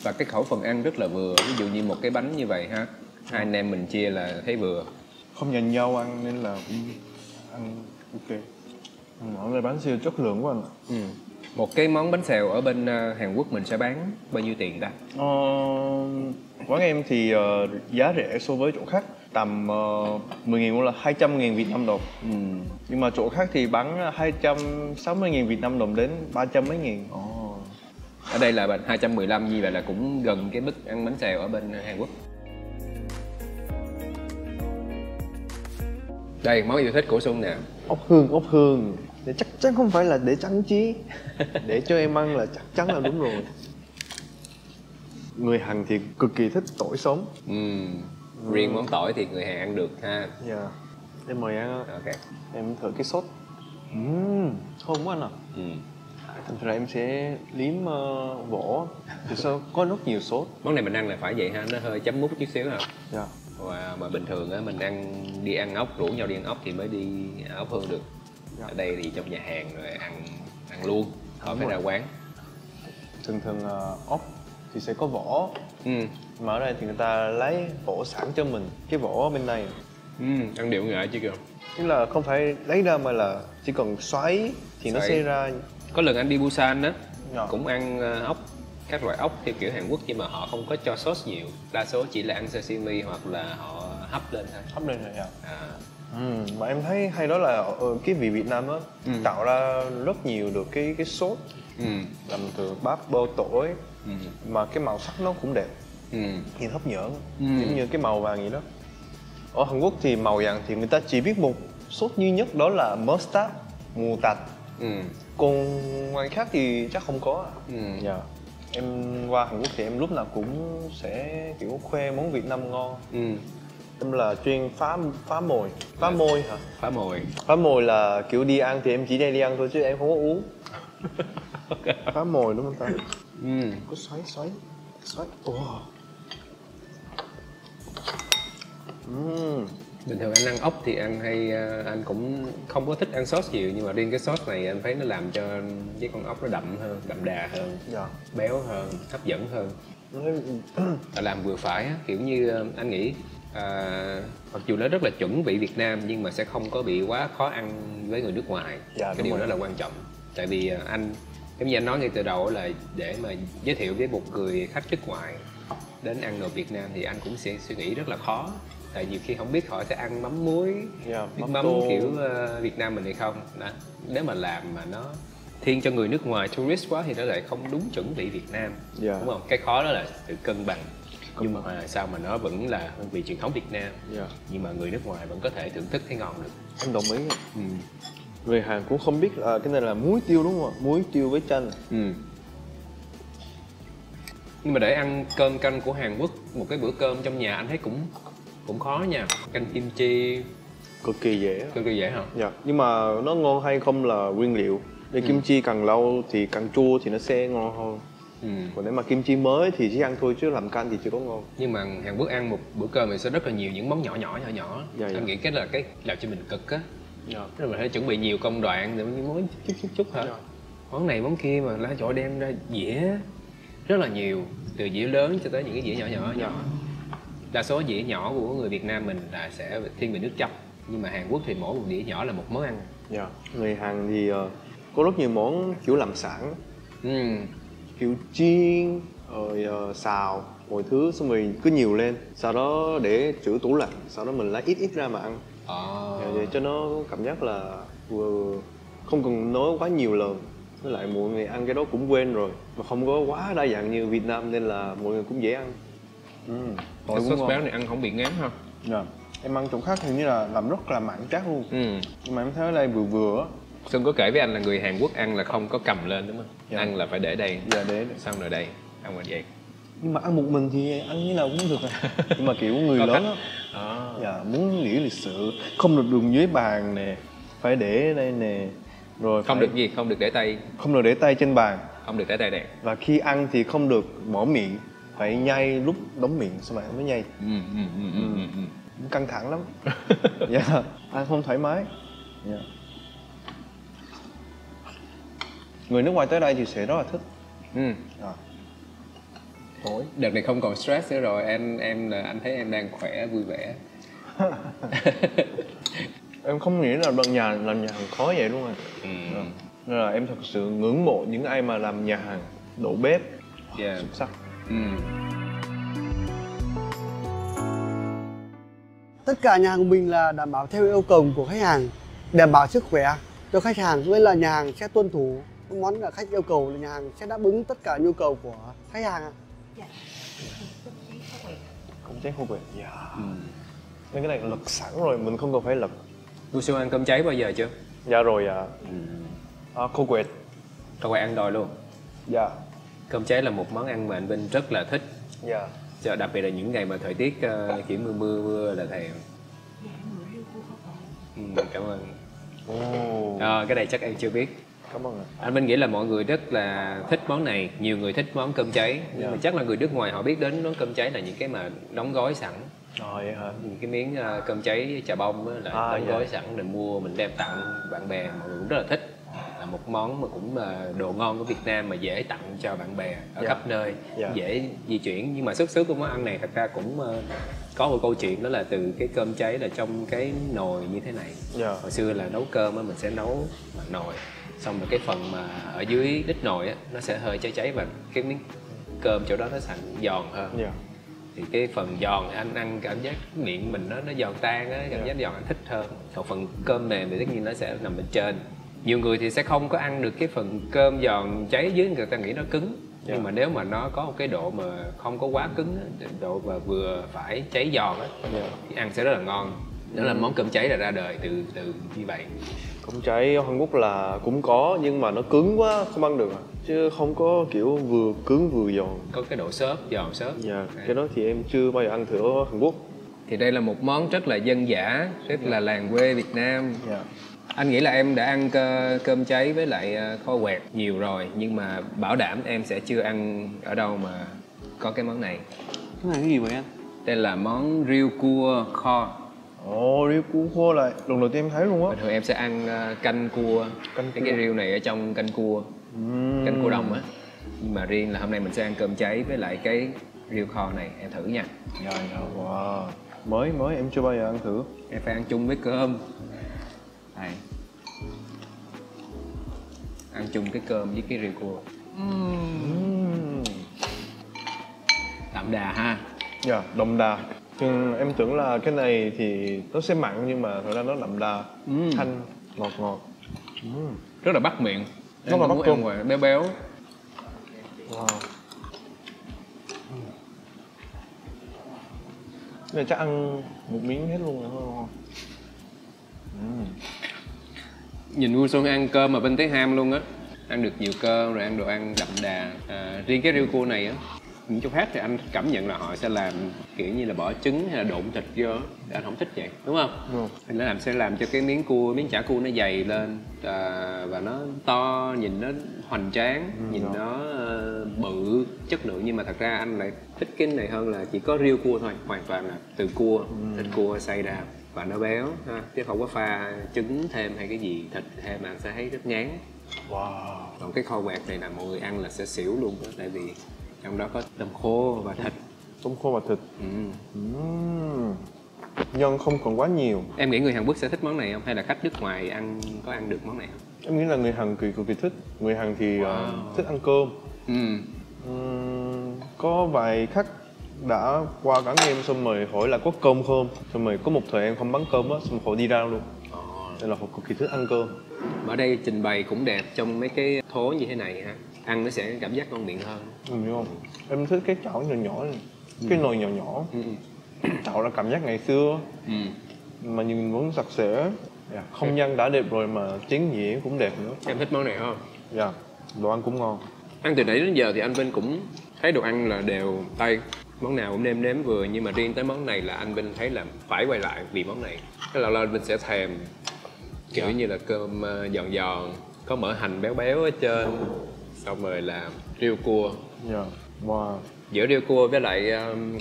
Và cái khẩu phần ăn rất là vừa ví dụ như một cái bánh như vậy ha hai anh em mình chia là thấy vừa. Không nhành nhau ăn nên là cũng ăn ok. Món này bánh xèo chất lượng quá anh ạ. Ừ. một cái món bánh xèo ở bên ờ, Hàn Quốc mình sẽ bán bao nhiêu tiền ta? Ờ, quán em thì ờ, giá rẻ so với chỗ khác tầm uh, 10 nghìn là 200 nghìn Việt Nam đồng. Ừ. nhưng mà chỗ khác thì bán 260 nghìn Việt Nam đồng đến 300 mấy nghìn. Ồ. ở đây là bạn 215 như vậy là cũng gần cái mức ăn bánh xèo ở bên Hàn Quốc đây món yêu thích của Xuân nè. Ốc hương ốc hương. Để chắc chắn không phải là để trang trí *laughs* để cho em ăn là chắc chắn là đúng rồi. Người Hàn thì cực kỳ thích tỏi sống. Ừm, riêng món tỏi thì người Hàn ăn được ha. Dạ. Em mời ăn ok. Em thử cái sốt. Ừm, thơm quá anh à Ừm. thành ra em sẽ liếm ờ, vỏ. Thì sao? Có rất nhiều sốt. Món này mình ăn là phải vậy ha nó hơi chấm mút chút xíu ha dạ và mà bình thường á mình ăn đi ăn ốc rủ nhau đi ăn ốc thì mới đi ốc hương được Dạ. ở đây thì trong nhà hàng rồi ăn ăn luôn khỏi phải ra quán thường thường ờ, ốc thì sẽ có vỏ ừ. mà ở đây thì người ta lấy vỏ sẵn cho mình cái vỏ bên này Ừ, ăn điệu nghệ chứ kìa tức là không phải lấy ra mà là chỉ cần xoáy thì nó Xoáy. sẽ ra có lần anh đi Busan á Dạ. cũng ăn ờ, ốc các loại ốc theo kiểu Hàn Quốc nhưng mà họ không có cho sauce nhiều. Đa số chỉ là ăn sashimi hoặc là họ hấp lên thôi. Hấp lên rồi dạ. À, ừ, mà em thấy hay đó là ờ, cái vị Việt Nam á Ừ. tạo ra rất nhiều được cái cái sốt ừ, làm từ bắp bơ tỏi. Ừ, mà cái màu sắc nó cũng đẹp. Ừ, nhìn hấp dẫn. Ừ. giống như cái màu vàng vậy đó. Ở Hàn Quốc thì màu vàng thì người ta chỉ biết một sốt duy nhất đó là mustard mù tạt. Ừ, còn ngoài khác thì chắc không có ừ. dạ em qua Hàn Quốc thì em lúc nào cũng sẽ kiểu khoe món Việt Nam ngon ừ. em là chuyên phá phá mồi phá Dạ. môi hả phá mồi phá mồi là kiểu đi ăn thì em chỉ đi đi ăn thôi chứ em không có uống phá mồi đúng không ta ừ. có xoáy xoáy xoáy Ừm. Bình thường anh ăn ốc thì ăn hay ờ, anh cũng không có thích ăn sauce nhiều nhưng mà riêng cái sauce này anh thấy nó làm cho cái con ốc nó đậm hơn đậm đà hơn dạ. béo hơn hấp dẫn hơn. Và làm vừa phải á, kiểu như ờ, anh nghĩ à, mặc dù nó rất là chuẩn vị Việt Nam nhưng mà sẽ không có bị quá khó ăn với người nước ngoài. Dạ, cái điều rồi. đó là quan trọng. Tại vì anh giống như anh nói ngay từ đầu là để mà giới thiệu với một người khách nước ngoài đến ăn đồ Việt Nam thì anh cũng sẽ suy nghĩ rất là khó tại nhiều khi không biết họ sẽ ăn mắm muối Dạ, nước mắm mắm kiểu ờ, Việt Nam mình hay không. Đó. nếu mà làm mà nó thiên cho người nước ngoài tourist quá thì nó lại không đúng chuẩn vị Việt Nam Dạ. đúng không? Cái khó đó là sự cân bằng. Nhưng mà sao mà nó vẫn là hương vị truyền thống Việt Nam dạ. nhưng mà người nước ngoài vẫn có thể thưởng thức thấy ngon được. Em đồng ý. Ừ. người Hàn cũng không biết là cái này là muối tiêu đúng không ạ? Muối tiêu với chanh. Ừ. nhưng mà để ăn cơm canh của Hàn Quốc một cái bữa cơm trong nhà anh thấy cũng cũng khó nha. Canh kim chi. Cực kỳ dễ. Cực kỳ dễ hả? Dạ. Nhưng mà nó ngon hay không là nguyên liệu. Để kim chi càng lâu thì càng chua thì nó sẽ ngon hơn. Ừ. còn nếu mà kim chi mới thì chỉ ăn thôi chứ làm canh thì chưa có ngon. Nhưng mà Hàn Quốc ăn một bữa cơm thì sẽ rất là nhiều những món nhỏ nhỏ nhỏ nhỏ. Dạ, dạ. anh nghĩ cái là cái làm cho mình cực á. Dạ. Là mình phải chuẩn bị nhiều công đoạn để những món chút chút chút hả? Dạ. món này món kia mà lá chổi đem ra dĩa rất là nhiều từ dĩa lớn cho tới những cái dĩa nhỏ nhỏ nhỏ đa số dĩa nhỏ của người Việt Nam mình là sẽ thiên về nước chấm. Nhưng mà Hàn Quốc thì mỗi một đĩa nhỏ là một món ăn. Dạ. Người Hàn thì ờ, có rất nhiều món kiểu làm sẵn. Ừ. kiểu chiên rồi ờ, xào mọi thứ xong rồi cứ nhiều lên. Sau đó để trữ tủ lạnh sau đó mình lấy ít ít ra mà ăn. Dạ, vậy cho nó cảm giác là vừa không cần nói quá nhiều lần với lại mọi người ăn cái đó cũng quên rồi. Mà không có quá đa dạng như Việt Nam nên là mọi người cũng dễ ăn ừ. Cái sốt béo này ăn không bị ngán ha Dạ. em ăn chỗ khác thì như là làm rất là mặn chát luôn ừ. nhưng mà em thấy ở đây vừa vừa Sơn có kể với anh là người Hàn Quốc ăn là không có cầm lên đúng không? Dạ. Ăn là phải để đây, dạ để xong rồi đây, ăn vào vậy. nhưng mà ăn một mình thì ăn như nào cũng được à *laughs* nhưng mà kiểu người lớn á À. dạ muốn nghĩ lịch sự không được đường dưới bàn nè phải để đây nè rồi Không phải- được gì, không được để tay, không được để tay trên bàn không được để tay đẹp. và khi ăn thì không được bỏ miệng phải nhai lúc đóng miệng xong rồi mới nhai Ừ, ừ, ừ, ừ, ừ, ừ. cũng căng thẳng lắm *laughs* dạ ăn không thoải mái dạ. người nước ngoài tới đây thì sẽ rất là thích ừ. à. Ủa, đợt này không còn stress nữa rồi, em em là anh thấy em đang khỏe, vui vẻ. *laughs* em không nghĩ là đoàn nhà làm nhà hàng khó vậy luôn à Ừ. nên là em thật sự ngưỡng mộ những ai mà làm nhà hàng đổ bếp Yeah. xuất sắc Ừ. tất cả nhà hàng của mình là đảm bảo theo yêu cầu của khách hàng đảm bảo sức khỏe cho khách hàng với là nhà hàng sẽ tuân thủ món là khách yêu cầu là nhà hàng sẽ đáp ứng tất cả nhu cầu của khách hàng ạ. cũng cháy khô quẹt dạ ừ. nên cái này lật sẵn rồi mình không cần phải lật Du Xuân ăn cơm cháy bao giờ chưa? dạ rồi à, Ừ. à khô quẹt Không phải ăn đòi luôn. dạ Cơm cháy là một món ăn mà anh Vinh rất là thích. dạ Cho đặc biệt là những ngày mà thời tiết ờ, kiểu mưa mưa mưa là thèm. Ừ, cảm ơn. ồ Ờ, cái này chắc em chưa biết. cảm ơn ạ Anh Minh nghĩ là mọi người rất là thích món này, nhiều người thích món cơm cháy. Nhưng Dạ. mà chắc là người nước ngoài họ biết đến món cơm cháy là những cái mà đóng gói sẵn. Ờ vậy hả? Những cái miếng ờ, cơm cháy chà bông á, là À, đóng dạ. gói sẵn rồi mua mình đem tặng bạn bè, mọi người cũng rất là thích. Một món mà cũng là đồ ngon của Việt Nam mà dễ tặng cho bạn bè ở Dạ. khắp nơi, Dạ. dễ di chuyển. Nhưng mà xuất xứ của món ăn này thật ra cũng ờ, có một câu chuyện đó là từ cái cơm cháy là trong cái nồi như thế này Dạ. hồi xưa là nấu cơm á mình sẽ nấu bằng nồi xong rồi cái phần mà ở dưới đít nồi á nó sẽ hơi cháy cháy và cái miếng cơm chỗ đó nó sẵn giòn hơn Dạ. thì cái phần giòn anh ăn cảm giác miệng mình nó nó giòn tan á cảm Dạ. giác giòn anh thích hơn còn phần cơm mềm thì tất nhiên nó sẽ nằm bên trên nhiều người thì sẽ không có ăn được cái phần cơm giòn cháy dưới người ta nghĩ nó cứng Dạ. nhưng mà nếu mà nó có một cái độ mà không có quá cứng độ mà vừa phải cháy giòn á Dạ. thì ăn sẽ rất là ngon đó là món cơm cháy là ra đời từ từ như vậy Cơm cháy ở Hàn Quốc là cũng có nhưng mà nó cứng quá không ăn được à. Chứ không có kiểu vừa cứng vừa giòn. có cái độ xốp giòn xốp Dạ, cái đó thì em chưa bao giờ ăn thử ở Hàn Quốc. thì đây là một món rất là dân dã rất là làng quê Việt Nam Dạ. Anh nghĩ là em đã ăn cơ, cơm cháy với lại ờ, kho quẹt nhiều rồi nhưng mà bảo đảm em sẽ chưa ăn ở đâu mà có cái món này Cái này cái gì vậy anh? đây là món riêu cua kho Ồ, riêu cua khô lại. Lần đầu tiên em thấy luôn á. bình thường em sẽ ăn ờ, canh cua Canh cái cua. cái riêu này ở trong canh cua Uhm. canh cua đồng á nhưng mà riêng là hôm nay mình sẽ ăn cơm cháy với lại cái riêu kho này em thử nha Dạ, dạ. Wow. Mới mới em chưa bao giờ ăn thử. em phải ăn chung với cơm này ăn chung cái cơm với cái riêu cua Uhm. đậm đà ha Dạ, đậm đà. Nhưng em tưởng là cái này thì nó sẽ mặn nhưng mà thật ra nó đậm đà, Ừm. thanh, ngọt ngọt. Uhm. rất là bắt miệng Rất Em là bắt cơm. ngoài béo béo Wow. Này chắc ăn một miếng hết luôn rồi không? Uhm. Nhìn Vui Xuân ăn cơm mà bên thấy ham luôn á. Ăn được nhiều cơm rồi ăn đồ ăn đậm đà. À, riêng cái riêu cua này á những chỗ khác thì anh cảm nhận là họ sẽ làm kiểu như là bỏ trứng hay là độn thịt vô anh không thích vậy đúng không? Thì nó làm sẽ làm cho cái miếng cua miếng chả cua nó dày lên. À, và nó to nhìn nó hoành tráng nhìn rồi. nó ờ, bự chất lượng. Nhưng mà thật ra anh lại thích cái này hơn là chỉ có riêu cua thôi hoàn toàn là từ cua thịt cua xay ra và nó béo ha. Chứ không có pha trứng thêm hay cái gì thịt thêm mà sẽ thấy rất ngán. Wow. Còn cái kho quẹt này là mọi người ăn là sẽ xỉu luôn đó tại vì trong đó có tôm khô và thịt. Tôm khô và thịt. Ừ. Nhân không còn quá nhiều. Em nghĩ người Hàn Quốc sẽ thích món này không? Hay là khách nước ngoài ăn có ăn được món này không? Em nghĩ là người Hàn kỳ cực kỳ thích. Người Hàn thì ờ, Wow. thích ăn cơm. Ừ. Ừm, có vài khách đã qua cắn em xong rồi hỏi là có cơm không? Xong rồi có một thời em không bán cơm á xong rồi họ đi ra luôn. Nên là họ cực kỳ thích ăn cơm. Ở đây trình bày cũng đẹp trong mấy cái thố như thế này ha. Ăn nó sẽ cảm giác ngon miệng hơn. Ừ, hiểu không? Em thích cái chảo nhỏ nhỏ này cái nồi nhỏ nhỏ. Ừ. tạo ra cảm giác ngày xưa. Ừ. mà nhìn vẫn sạch sẽ Dạ, không gian đã đẹp rồi mà chén dĩa cũng đẹp nữa. Em thích món này không? Dạ đồ ăn cũng ngon. Ăn từ nãy đến giờ thì anh Vinh cũng thấy đồ ăn là đều tay món nào cũng nêm nếm vừa nhưng mà riêng tới món này là anh Vinh thấy là phải quay lại vì món này. Cái lâu lâu anh Vinh sẽ thèm kiểu Dạ. như là cơm ờ, giòn giòn có mỡ hành béo béo ở trên xong rồi là riêu cua. Dạ wow. Giữa riêu cua với lại um,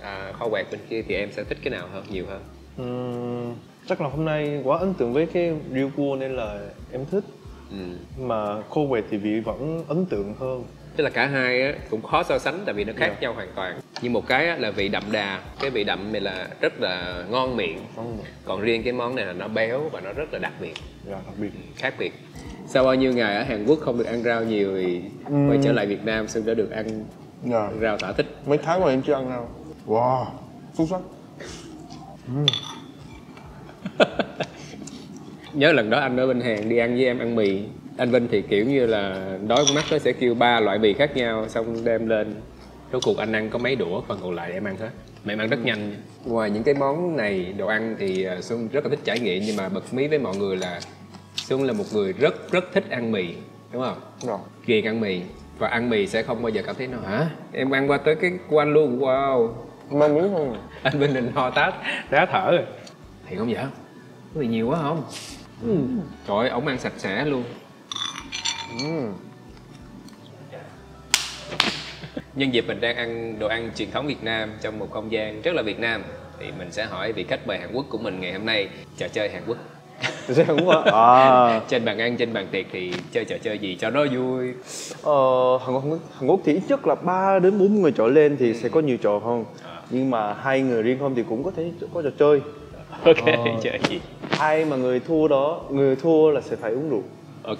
à, kho quẹt bên kia thì em sẽ thích cái nào hơn nhiều hơn? Ừm, chắc là hôm nay quá ấn tượng với cái riêu cua nên là em thích. Ừ. mà khô quẹt thì vị vẫn ấn tượng hơn tức là cả hai á, cũng khó so sánh tại vì nó khác Dạ. nhau hoàn toàn. Nhưng một cái á, là vị đậm đà. Cái vị đậm này là rất là ngon miệng. Ngon còn riêng cái món này là nó béo và nó rất là đặc biệt. Dạ đặc biệt. Khác biệt. Sau bao nhiêu ngày ở Hàn Quốc không được ăn rau nhiều thì Ừm. quay trở lại Việt Nam Xuân đã được ăn dạ. rau thỏa thích. Mấy tháng rồi em chưa ăn nào wow xuất sắc. *laughs* Nhớ lần đó anh ở bên Hàn đi ăn với em ăn mì anh Vinh thì kiểu như là đói mắt nó sẽ kêu ba loại mì khác nhau xong đem lên. Rốt cuộc anh ăn có mấy đũa phần còn lại em ăn hết. Mà em ăn rất nhanh. Nha. ngoài những cái món này đồ ăn thì à, Xuân rất là thích trải nghiệm nhưng mà bật mí với mọi người là Xuân là một người rất rất thích ăn mì đúng không? Dạ ghiền ăn mì và ăn mì sẽ không bao giờ cảm thấy nó hả? Em ăn qua tới cái của anh luôn wow. Mang miếng không anh Vinh định ho tát đá thở rồi. Thì không vậy? Có bị nhiều quá không? Ừ. trời ơi ổng ăn sạch sẽ luôn Ừm. nhân dịp mình đang ăn đồ ăn truyền thống Việt Nam trong một không gian rất là Việt Nam thì mình sẽ hỏi vị khách mời Hàn Quốc của mình ngày hôm nay trò chơi Hàn Quốc. Sẽ không có à. *laughs* Trên bàn ăn trên bàn tiệc thì chơi trò chơi gì cho nó vui? Ờ, Hàn Quốc, Hàn Quốc thì ít nhất là 3 đến 4 người trở lên thì sẽ có nhiều trò hơn. Nhưng mà hai người riêng không thì cũng có thể có trò chơi. Ok Ờ. *laughs* chơi gì? Ai mà người thua đó người thua là sẽ phải uống rượu. Ok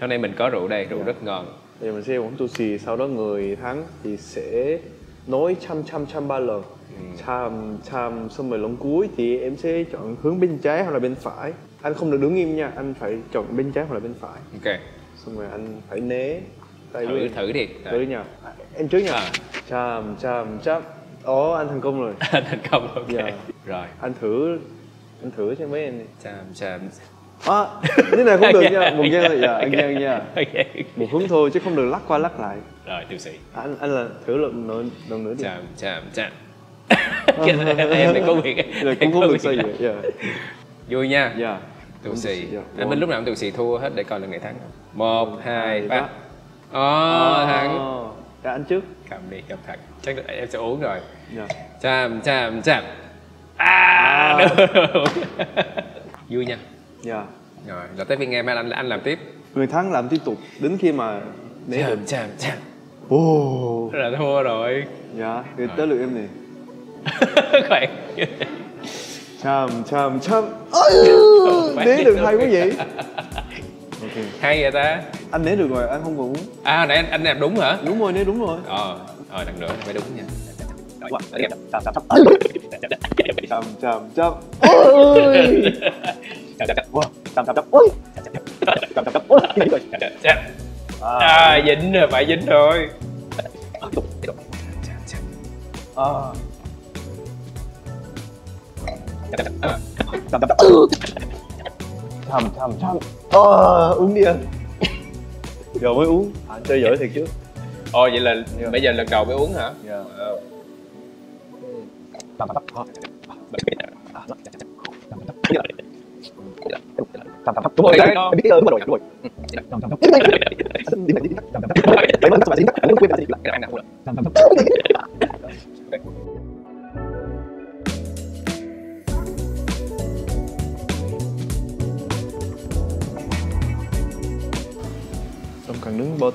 hôm nay mình có rượu đây rượu rất ngon. Thì mình sẽ uống tu xì sau đó người thắng thì sẽ nói trăm trăm trăm ba lần trăm trăm xong rồi lần cuối thì em sẽ chọn hướng bên trái hoặc là bên phải. Anh không được đứng im nha anh phải chọn bên trái hoặc là bên phải. Ok. Xong rồi anh phải né tay thử với thử đi. Tới nha. À, em trước nha. À. trăm trăm trăm ồ anh thành công rồi. *laughs* Thành công ok. Dạ. rồi. Anh thử anh thử cho mấy em đi. Chạm chạm à, cái này không được nha. Một giây thôi. Dạ anh Ok. nha. Nha ok. Một hướng thôi chứ không được lắc qua lắc lại. Rồi tiêu sĩ. Anh anh là thử lần nữa lần nữa đi. Chạm chạm chạm. *laughs* Em này có việc em cũng không có được sao vậy dạ. *laughs* Vui nha. Dạ. Tù xì anh Minh lúc nào cũng tù xì thua hết để coi là người thắng một hai hai, ba. ồ thắng Ờ, dạ anh trước. Cầm đi cầm thật chắc là em sẽ uống rồi. Dạ. Chạm chạm chạm. À được *laughs* vui nha dạ. Rồi là tới phiên em anh anh làm tiếp. Người thắng làm tiếp tục đến khi mà được chạm chạm chạm ồ là thua rồi. Dạ thì tới lượt em chăm chăm chăm ôi. Phải né được hay quá vậy? *laughs* Ok. Hay vậy ta? Anh né được rồi anh không còn à nãy anh anh làm đúng hả? Đúng rồi né đúng rồi. Ờ ờ lần nữa phải đúng nha chăm chăm chăm ôi. Chạm. à. Dính rồi phải dính thôi. À. chăm chăm chăm ờ uống đi anh. Giờ mới uống. Anh chơi giỏi thiệt chứ. Ồ vậy là Dạ. bây giờ lần đầu mới uống hả? Dạ. Wow đúng rồi đấy biết cái đúng rồi đúng rồi Đấy, mà bạn dính tất cả quên là gì lại cái này nào Tôm càng nướng bơ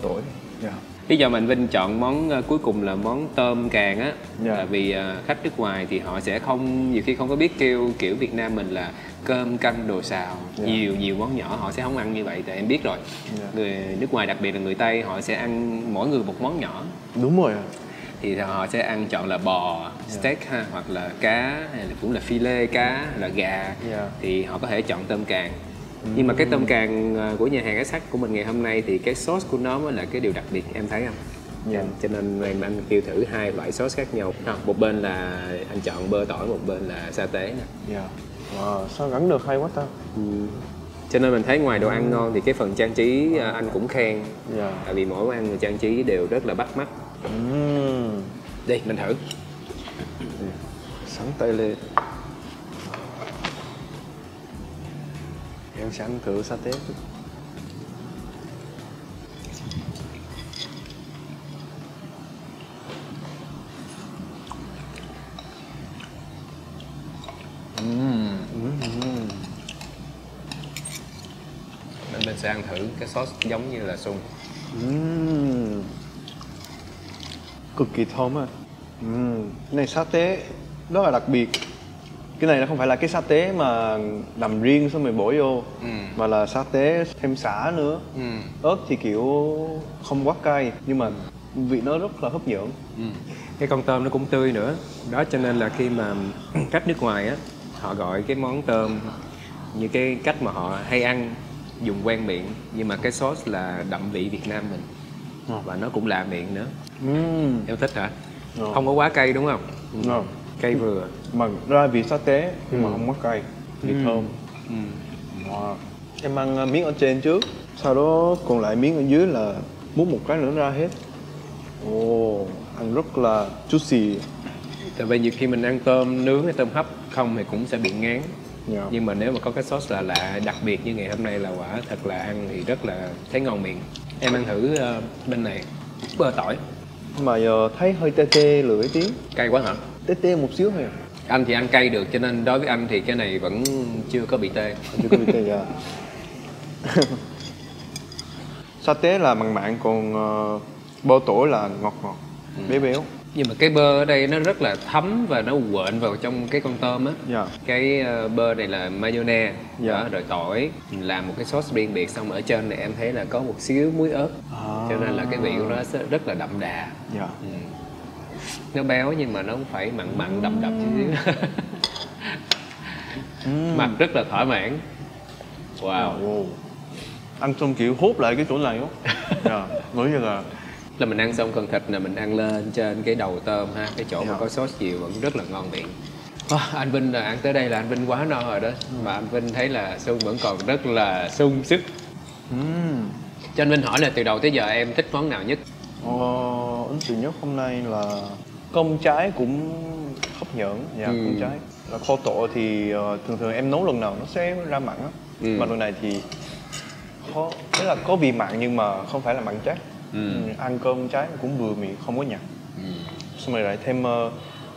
Lý do mà anh Vinh chọn món ờ, cuối cùng là món tôm càng á Dạ. là vì ờ, khách nước ngoài thì họ sẽ không nhiều khi không có biết kêu kiểu Việt Nam mình là cơm canh đồ xào Dạ. nhiều nhiều món nhỏ họ sẽ không ăn như vậy tại em biết rồi Dạ. người nước ngoài đặc biệt là người Tây họ sẽ ăn mỗi người một món nhỏ Đúng rồi thì họ sẽ ăn chọn là bò steak ha hoặc là cá hay là cũng là filet cá hay là gà Dạ. thì họ có thể chọn tôm càng nhưng mà cái tôm càng ờ, của nhà hàng SH của mình ngày hôm nay thì cái sauce của nó mới là cái điều đặc biệt em thấy không Dạ. cho nên em anh kêu thử hai loại sauce khác nhau Không, một bên là anh chọn bơ tỏi một bên là sa tế nè Dạ. Wow, sao gắn được hay quá ta. cho nên mình thấy ngoài đồ ăn ngon thì cái phần trang trí ờ, anh cũng khen Dạ. tại vì mỗi món ăn người trang trí đều rất là bắt mắt Ừm. đi mình thử Sắn tay lên. Em sẽ ăn thử sa tế. Mình sẽ ăn thử cái sauce giống như là sung. Ừm. cực kỳ thơm à Ừm, cái này sa tế rất là đặc biệt cái này nó không phải là cái sa tế mà làm riêng xong rồi bỏ vô Ừ. mà là sa tế thêm xả nữa ừ. ớt thì kiểu không quá cay nhưng mà vị nó rất là hấp dẫn Ừ. cái con tôm nó cũng tươi nữa đó cho nên là khi mà *clears throat* khách nước ngoài á họ gọi cái món tôm như cái cách mà họ hay ăn dùng quen miệng nhưng mà cái sauce là đậm vị Việt Nam mình Ờ. và nó cũng lạ miệng nữa Ừm, em thích hả Ờ. không có quá cay đúng không Ừ. ngon. Cay vừa mà ra vị sa tế nhưng mà Ừ. không quá cay vị Ừ. thơm ừ. Wow. Em ăn uh, miếng ở trên trước Sau đó còn lại miếng ở dưới là múc một cái nữa ra hết Ồ, ăn rất là juicy tại vì nhiều khi mình ăn tôm nướng hay tôm hấp không thì cũng sẽ bị ngán Dạ. nhưng mà nếu mà có cái sauce là lạ đặc biệt như ngày hôm nay là quả thật là ăn thì rất là thấy ngon miệng em ăn thử ờ, bên này bơ tỏi Mà giờ thấy hơi tê tê lưỡi tiếng cay quá hả Tê tê một xíu thôi à. Anh thì ăn cay được cho nên đối với anh thì cái này vẫn chưa có bị tê. Chưa có bị tê dạ. *laughs* Sa tế là mặn mặn còn uh, bơ tỏi là ngọt ngọt béo béo. Nhưng mà cái bơ ở đây nó rất là thấm và nó quện vào trong cái con tôm á. Dạ. Cái ờ, bơ này là mayonnaise Dạ. đó, rồi tỏi. Làm một cái sauce riêng biệt xong ở trên này em thấy là có một xíu muối ớt. À. cho nên là cái vị của nó rất là đậm đà. Dạ. Ừ. nó béo nhưng mà nó không phải mặn mặn đậm đậm chút xíu. *laughs* Ừm. mặt rất là thỏa mãn. Wow. Wow. Ăn xong kiểu hút lại cái chỗ này á. *laughs* Dạ Nói như là là mình ăn xong phần thịt là mình ăn lên trên cái đầu tôm ha cái chỗ mà Dạ. có sốt chiều vẫn rất là ngon miệng. À, anh Vinh là ăn tới đây là anh Vinh quá no rồi đó. Mà anh Vinh thấy là Xuân vẫn còn rất là sung sức. Ừm. cho anh Vinh hỏi là từ đầu tới giờ em thích món nào nhất? Ờ, ấn tượng nhất hôm nay là cơm trái cũng hấp dẫn dạ Ừ. cơm trái là kho tộ thì ờ, thường thường em nấu lần nào nó sẽ ra mặn á Ừ. mà lần này thì khó tức là có vị mặn nhưng mà không phải là mặn chắc Ừ. Ừ, ăn cơm trái cũng vừa miệng không có nhạt ừ. xong rồi lại thêm uh,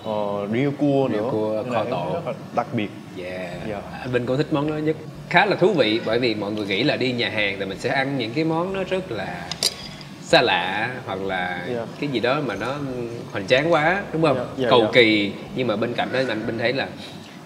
uh, riêu cua Riêu nữa cua, Nên kho thấy rất là đặc biệt Yeah. Dạ. Anh Vinh cũng thích món đó nhất khá là thú vị bởi vì mọi người nghĩ là đi nhà hàng thì mình sẽ ăn những cái món nó rất là xa lạ hoặc là Dạ. cái gì đó mà nó hoành tráng quá đúng không? Dạ, dạ, cầu dạ. kỳ nhưng mà bên cạnh đó anh Vinh thấy là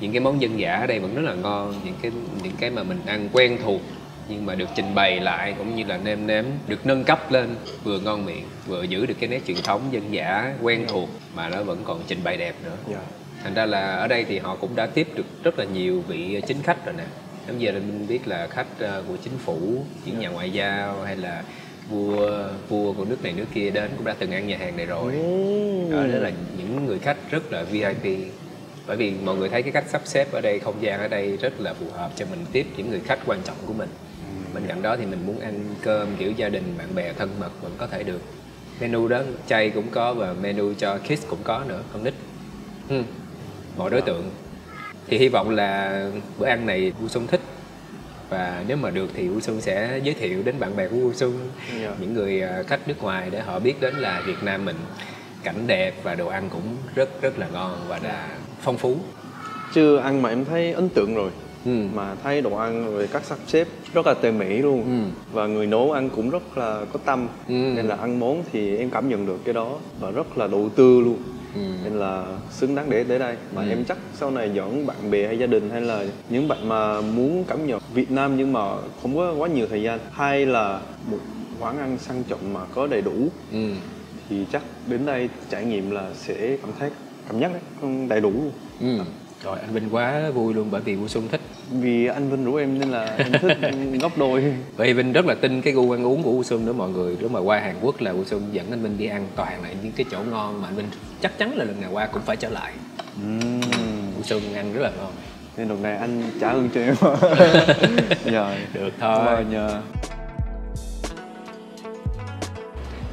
những cái món dân dã ở đây vẫn rất là ngon những cái những cái mà mình ăn quen thuộc nhưng mà được trình bày lại cũng như là nêm nếm được nâng cấp lên vừa ngon miệng vừa giữ được cái nét truyền thống dân dã quen thuộc mà nó vẫn còn trình bày đẹp nữa. Dạ. Thành ra là ở đây thì họ cũng đã tiếp được rất là nhiều vị chính khách rồi nè. Giống giờ mình biết là khách ờ, của chính phủ những nhà ngoại giao hay là vua vua của nước này nước kia đến cũng đã từng ăn nhà hàng này rồi. Đó, đó là những người khách rất là VIP bởi vì mọi người thấy cái cách sắp xếp ở đây không gian ở đây rất là phù hợp cho mình tiếp những người khách quan trọng của mình. Bên cạnh đó thì mình muốn ăn cơm kiểu gia đình bạn bè thân mật vẫn có thể được. Menu đó chay cũng có và menu cho kids cũng có nữa con nít. Ừ. mọi đối tượng. Thì hy vọng là bữa ăn này Vũ Xuân thích và nếu mà được thì Vũ Xuân sẽ giới thiệu đến bạn bè của Vũ Xuân Dạ. những người à, khách nước ngoài để họ biết đến là Việt Nam mình cảnh đẹp và đồ ăn cũng rất rất là ngon và đã phong phú Chưa ăn mà em thấy ấn tượng rồi ừ. mà thấy đồ ăn về cách sắp xếp rất là tỉ mỉ luôn Ừ. và người nấu ăn cũng rất là có tâm Ừ. nên là ăn món thì em cảm nhận được cái đó và rất là đầu tư luôn Ừ. nên là xứng đáng để tới đây mà Ừ. em chắc sau này dẫn bạn bè hay gia đình hay là những bạn mà muốn cảm nhận Việt Nam nhưng mà không có quá nhiều thời gian hay là một quán ăn sang trọng mà có đầy đủ Ừ. thì chắc đến đây trải nghiệm là sẽ cảm thấy cảm giác đấy đầy đủ luôn Ừ. Rồi anh Vinh quá vui luôn bởi vì Vũ Xuân thích. Vì anh Vinh rủ em nên là em thích *laughs* gấp đôi. Vì Vinh rất là tin cái gu ăn uống của Vũ Xuân nữa mọi người. Lúc mà qua Hàn Quốc là Vũ Xuân dẫn anh Vinh đi ăn. Toàn là những cái chỗ ngon mà anh Vinh chắc chắn là lần nào qua cũng phải trở lại. Ừm. Vũ Xuân ăn rất là ngon. Nên lần này anh trả ơn cho em. *laughs* Nhờ Được Cảm thôi ơn nhờ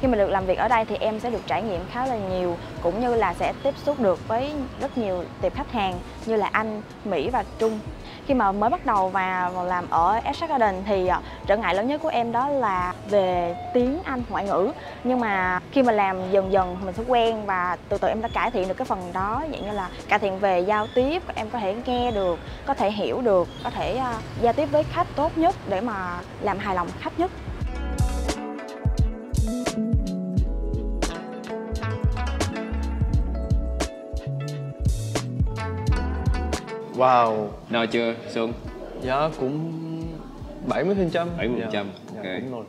khi mà được làm việc ở đây thì em sẽ được trải nghiệm khá là nhiều cũng như là sẽ tiếp xúc được với rất nhiều tiệp khách hàng như là Anh, Mỹ và Trung. Khi mà mới bắt đầu và làm ở Essex Garden thì à, trở ngại lớn nhất của em đó là về tiếng Anh ngoại ngữ. Nhưng mà khi mà làm dần dần mình sẽ quen và từ từ em đã cải thiện được cái phần đó dạng như là cải thiện về giao tiếp, em có thể nghe được, có thể hiểu được, có thể à, giao tiếp với khách tốt nhất để mà làm hài lòng khách nhất. Wow. No chưa? Xuân? giá cũng 70 phần trăm. 70%, dạ, ok. đúng rồi.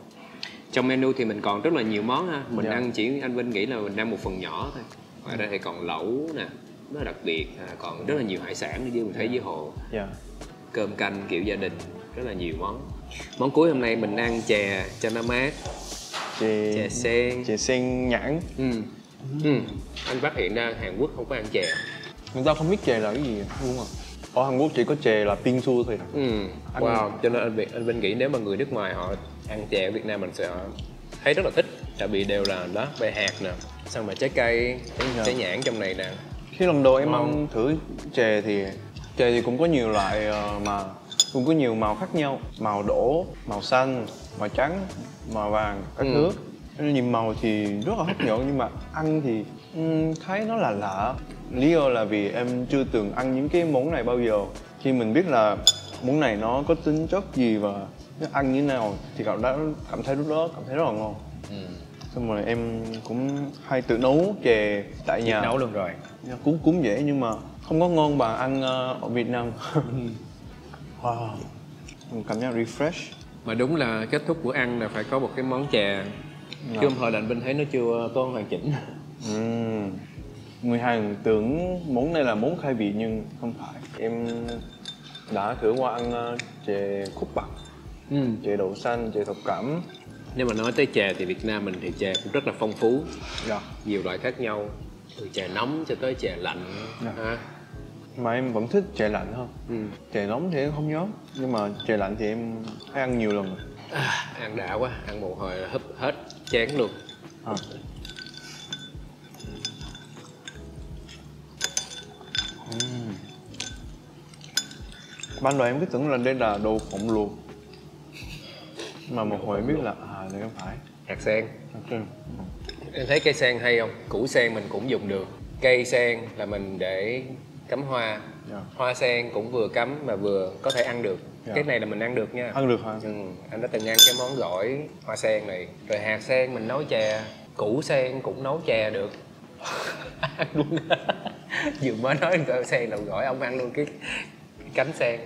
Trong menu thì mình còn rất là nhiều món ha. Mình Dạ. ăn chỉ anh Vinh nghĩ là mình ăn một phần nhỏ thôi. Ngoài ra thì còn lẩu nè rất là đặc biệt à, còn rất là nhiều hải sản chứ mình thấy dưới hồ. Dạ. Cơm canh kiểu gia đình rất là nhiều món. Món cuối hôm nay mình ăn chè cho nó mát chè chè sen. chè sen nhãn. Ừ. ừ. anh phát hiện ra Hàn Quốc không có ăn chè. Người ta không biết chè là cái gì luôn à ở Hàn Quốc chỉ có chè là pinsu thôi. Ừ. Wow. Cho nên anh Việt anh Vinh nghĩ nếu mà người nước ngoài họ ăn chè ở Việt Nam mình sẽ thấy rất là thích. Tại vì đều là đó bề hạt nè xong rồi trái cây trái nhãn trong này nè. Khi lần đầu em ăn thử chè thì chè thì cũng có nhiều loại ờ, mà cũng có nhiều màu khác nhau. Màu đỏ màu xanh màu trắng màu vàng các Ừ. thứ. Nên nhìn màu thì rất là hấp dẫn nhưng mà ăn thì ừm, thấy nó là lạ. Lý do là vì em chưa từng ăn những cái món này bao giờ. Khi mình biết là món này nó có tính chất gì và nó ăn như thế nào thì cảm đã cảm thấy lúc đó cảm thấy rất là ngon. Ừ. xong rồi em cũng hay tự nấu chè tại nhà. nấu luôn rồi. Dạ, cũng cũng dễ nhưng mà không có ngon bằng ăn ờ, ở Việt Nam. *laughs* wow. Một cảm giác refresh. mà đúng là kết thúc bữa ăn là phải có một cái món chè. Chứ không thôi là anh Vinh thấy nó chưa có hoàn chỉnh Người Hàn tưởng món này là món khai vị nhưng không phải. Em đã thử qua ăn ờ, chè khúc bạc, ừ. chè đậu xanh, chè thập cẩm. nếu mà nói tới chè thì Việt Nam mình thì chè cũng rất là phong phú Dạ. nhiều loại khác nhau từ chè nóng cho tới chè lạnh Dạ. ha Mà em vẫn thích chè lạnh hơn. ừ. Chè nóng thì em không nhớ, nhưng mà chè lạnh thì em hay ăn nhiều lần à, ăn đã quá ăn một hồi là húp hết chén luôn À. Ban đầu em cứ tưởng là đây là đồ phộng luộc Mà một hồi biết là à đây không phải. Hạt sen. Ok. em thấy cây sen hay không? Củ sen mình cũng dùng được. Cây sen là mình để cắm hoa. Dạ. hoa sen cũng vừa cắm mà vừa có thể ăn được. Dạ. cái này là mình ăn được nha. Ăn được hả? ừ, anh đã từng ăn cái món gỏi hoa sen này. Rồi hạt sen mình nấu chè. Củ sen cũng nấu chè được. *laughs* Ăn luôn *laughs* vừa mới nói gỏi sen là gỏi ông ăn luôn cái, cái cánh sen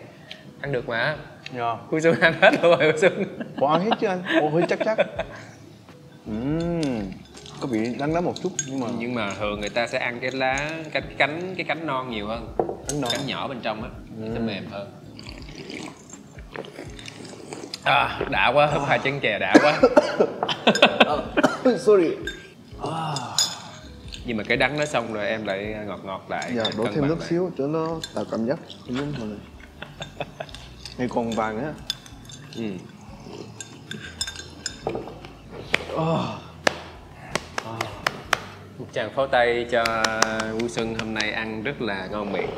ăn được mà. Dạ. Huy Xuân ăn hết luôn rồi Huy Xuân. Có ăn hết chứ anh? Ồ hơi chắc chắc. *laughs* Ừm. Có bị đắng đắng một chút nhưng mà nhưng mà thường người ta sẽ ăn cái lá cái cánh cái cánh non nhiều hơn. Cánh non. cánh nhỏ bên trong á nó sẽ Ừ. mềm hơn. À đã quá húp hai chén chè đã quá. *coughs* *coughs* Sorry nhưng mà cái đắng nó xong rồi em lại ngọt ngọt lại Dạ, đổ thêm nước lại. xíu cho nó tạo cảm giác giống người. *laughs* Này còn vàng á ừ. À, một tràng pháo tay cho Vui Xuân hôm nay ăn rất là ngon miệng.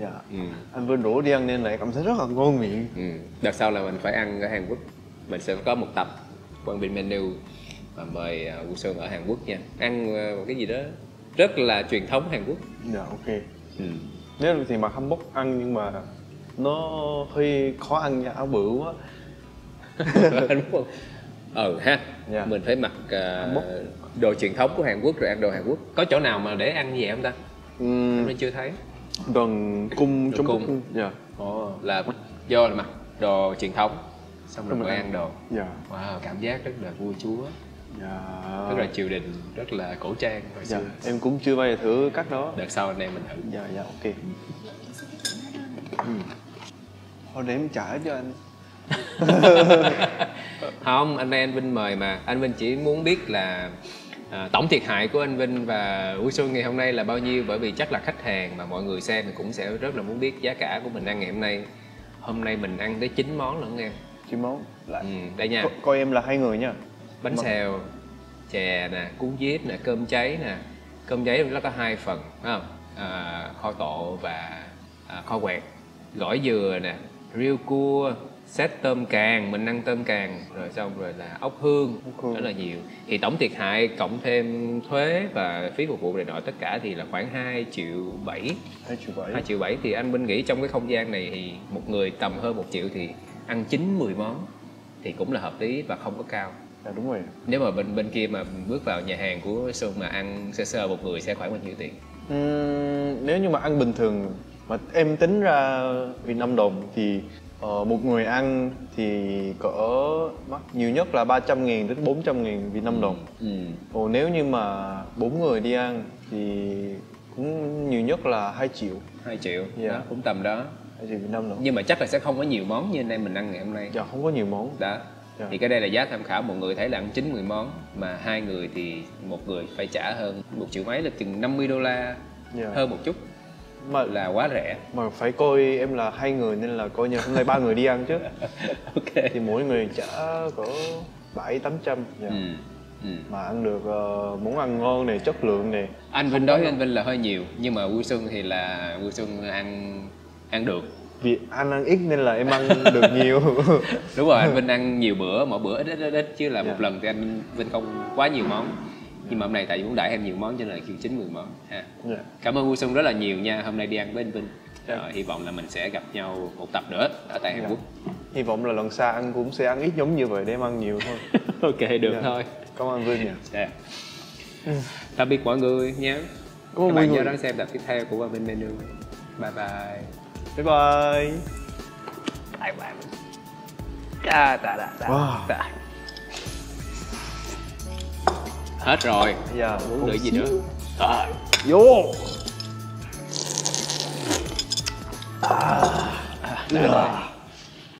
Dạ. Ừ. anh Vinh rủ đi ăn nên lại cảm thấy rất là ngon miệng. Ừ. Đợt sau là mình phải ăn ở Hàn Quốc. Mình sẽ có một tập Quang Vinh menu Và mời uh, Vũ Xuân ở Hàn Quốc nha. Ăn ờ, một cái gì đó rất là truyền thống Hàn Quốc dạ ok ừ. nếu thì mặc hanbok ăn nhưng mà nó hơi khó ăn nha áo bự quá *laughs* Đúng không? Ừ ha Dạ. Mình phải mặc Hanbok. đồ truyền thống của Hàn Quốc rồi ăn đồ Hàn Quốc Có chỗ nào mà để ăn như vậy không ta? Ừm, Mình chưa thấy gần cung Quốc cung. dạ Ồ, là do là mặc đồ truyền thống Xong rồi mới ăn đồ dạ Wow, cảm giác rất là vua chúa dạ. Rất là triều đình, rất là cổ trang hồi dạ xưa. em cũng chưa bao giờ thử cách đó. Đợt sau anh em mình thử. Dạ dạ ok. Ừ. thôi để em trả cho anh. *laughs* Không anh đây anh Vinh mời mà. Anh Vinh chỉ muốn biết là à, tổng thiệt hại của anh Vinh và Vui Xuân ngày hôm nay là bao nhiêu? Bởi vì chắc là khách hàng mà mọi người xem thì cũng sẽ rất là muốn biết giá cả của mình ăn ngày hôm nay. Hôm nay mình ăn tới 9 món lận em chỉ món. Lại. Ừ, đây nha. Co- coi em là hai người nha bánh Vâng. xèo chè nè cuốn diếp nè cơm cháy nè. Cơm cháy nó có hai phần phải không? À, kho tộ và à, kho quẹt. Gỏi dừa nè riêu cua set tôm càng mình ăn tôm càng rồi xong rồi là ốc hương hương. rất là nhiều. Thì tổng thiệt hại cộng thêm thuế và phí phục vụ này nọ tất cả thì là khoảng 2 triệu 7 hai triệu bảy. 2 triệu 7 thì anh Minh nghĩ trong cái không gian này thì một người tầm hơn một triệu thì ăn 9 10 món thì cũng là hợp lý và không có cao dạ đúng rồi. Nếu mà bên bên kia mà bước vào nhà hàng của Xuân mà ăn sơ sơ một người sẽ khoảng bao nhiêu tiền? Ừm, nếu như mà ăn bình thường mà em tính ra Việt Nam đồng thì ờ, một người ăn thì cỡ mắc nhiều nhất là 300 nghìn đến 400 nghìn Việt Nam đồng. Ừ. còn nếu như mà bốn người đi ăn thì cũng nhiều nhất là 2 triệu. 2 triệu? Dạ. đó, cũng tầm đó. 2 triệu Việt Nam đồng. Nhưng mà chắc là sẽ không có nhiều món như anh em mình ăn ngày hôm nay. Dạ không có nhiều món. Đó Dạ. thì cái đây là giá tham khảo một người thấy là ăn 9 10 món mà hai người thì một người phải trả hơn một triệu mấy là chừng 50 đô la Dạ. hơn một chút mà là quá rẻ mà phải coi em là hai người nên là coi như hôm nay ba người đi ăn chứ *laughs* ok thì mỗi người trả cỡ bảy tám trăm dạ. ừ. Ừ. mà ăn được ờ, món ăn ngon này chất lượng này anh Vinh đối với anh Vinh là hơi nhiều nhưng mà Vui Xuân thì là Vui Xuân ăn ăn được vì anh ăn ít nên là em ăn được nhiều *laughs* đúng rồi anh Vinh ăn nhiều bữa mỗi bữa ít ít ít, ít chứ là một Dạ. lần thì anh Vinh không quá nhiều món nhưng mà hôm nay tại vì muốn đãi em nhiều món cho nên là kêu chín 10 món ha dạ. cảm ơn Xuân rất là nhiều nha hôm nay đi ăn với anh Vinh Dạ. rồi hy vọng là mình sẽ gặp nhau một tập nữa ở tại Hàn. Quốc hy vọng là lần sau ăn cũng sẽ ăn ít giống như vậy để em ăn nhiều thôi *laughs* ok được Dạ. thôi cảm ơn Vinh nha Dạ. tạm biệt mọi người Cảm ơn các mọi bạn nhớ người. đón xem tập tiếp theo của Minh Menu bye bye bye bye. Bye bye. Ta ta ta ta Wow. ta. Hết rồi. Dạ muốn đợi gì nữa? À. vô. Đây rồi.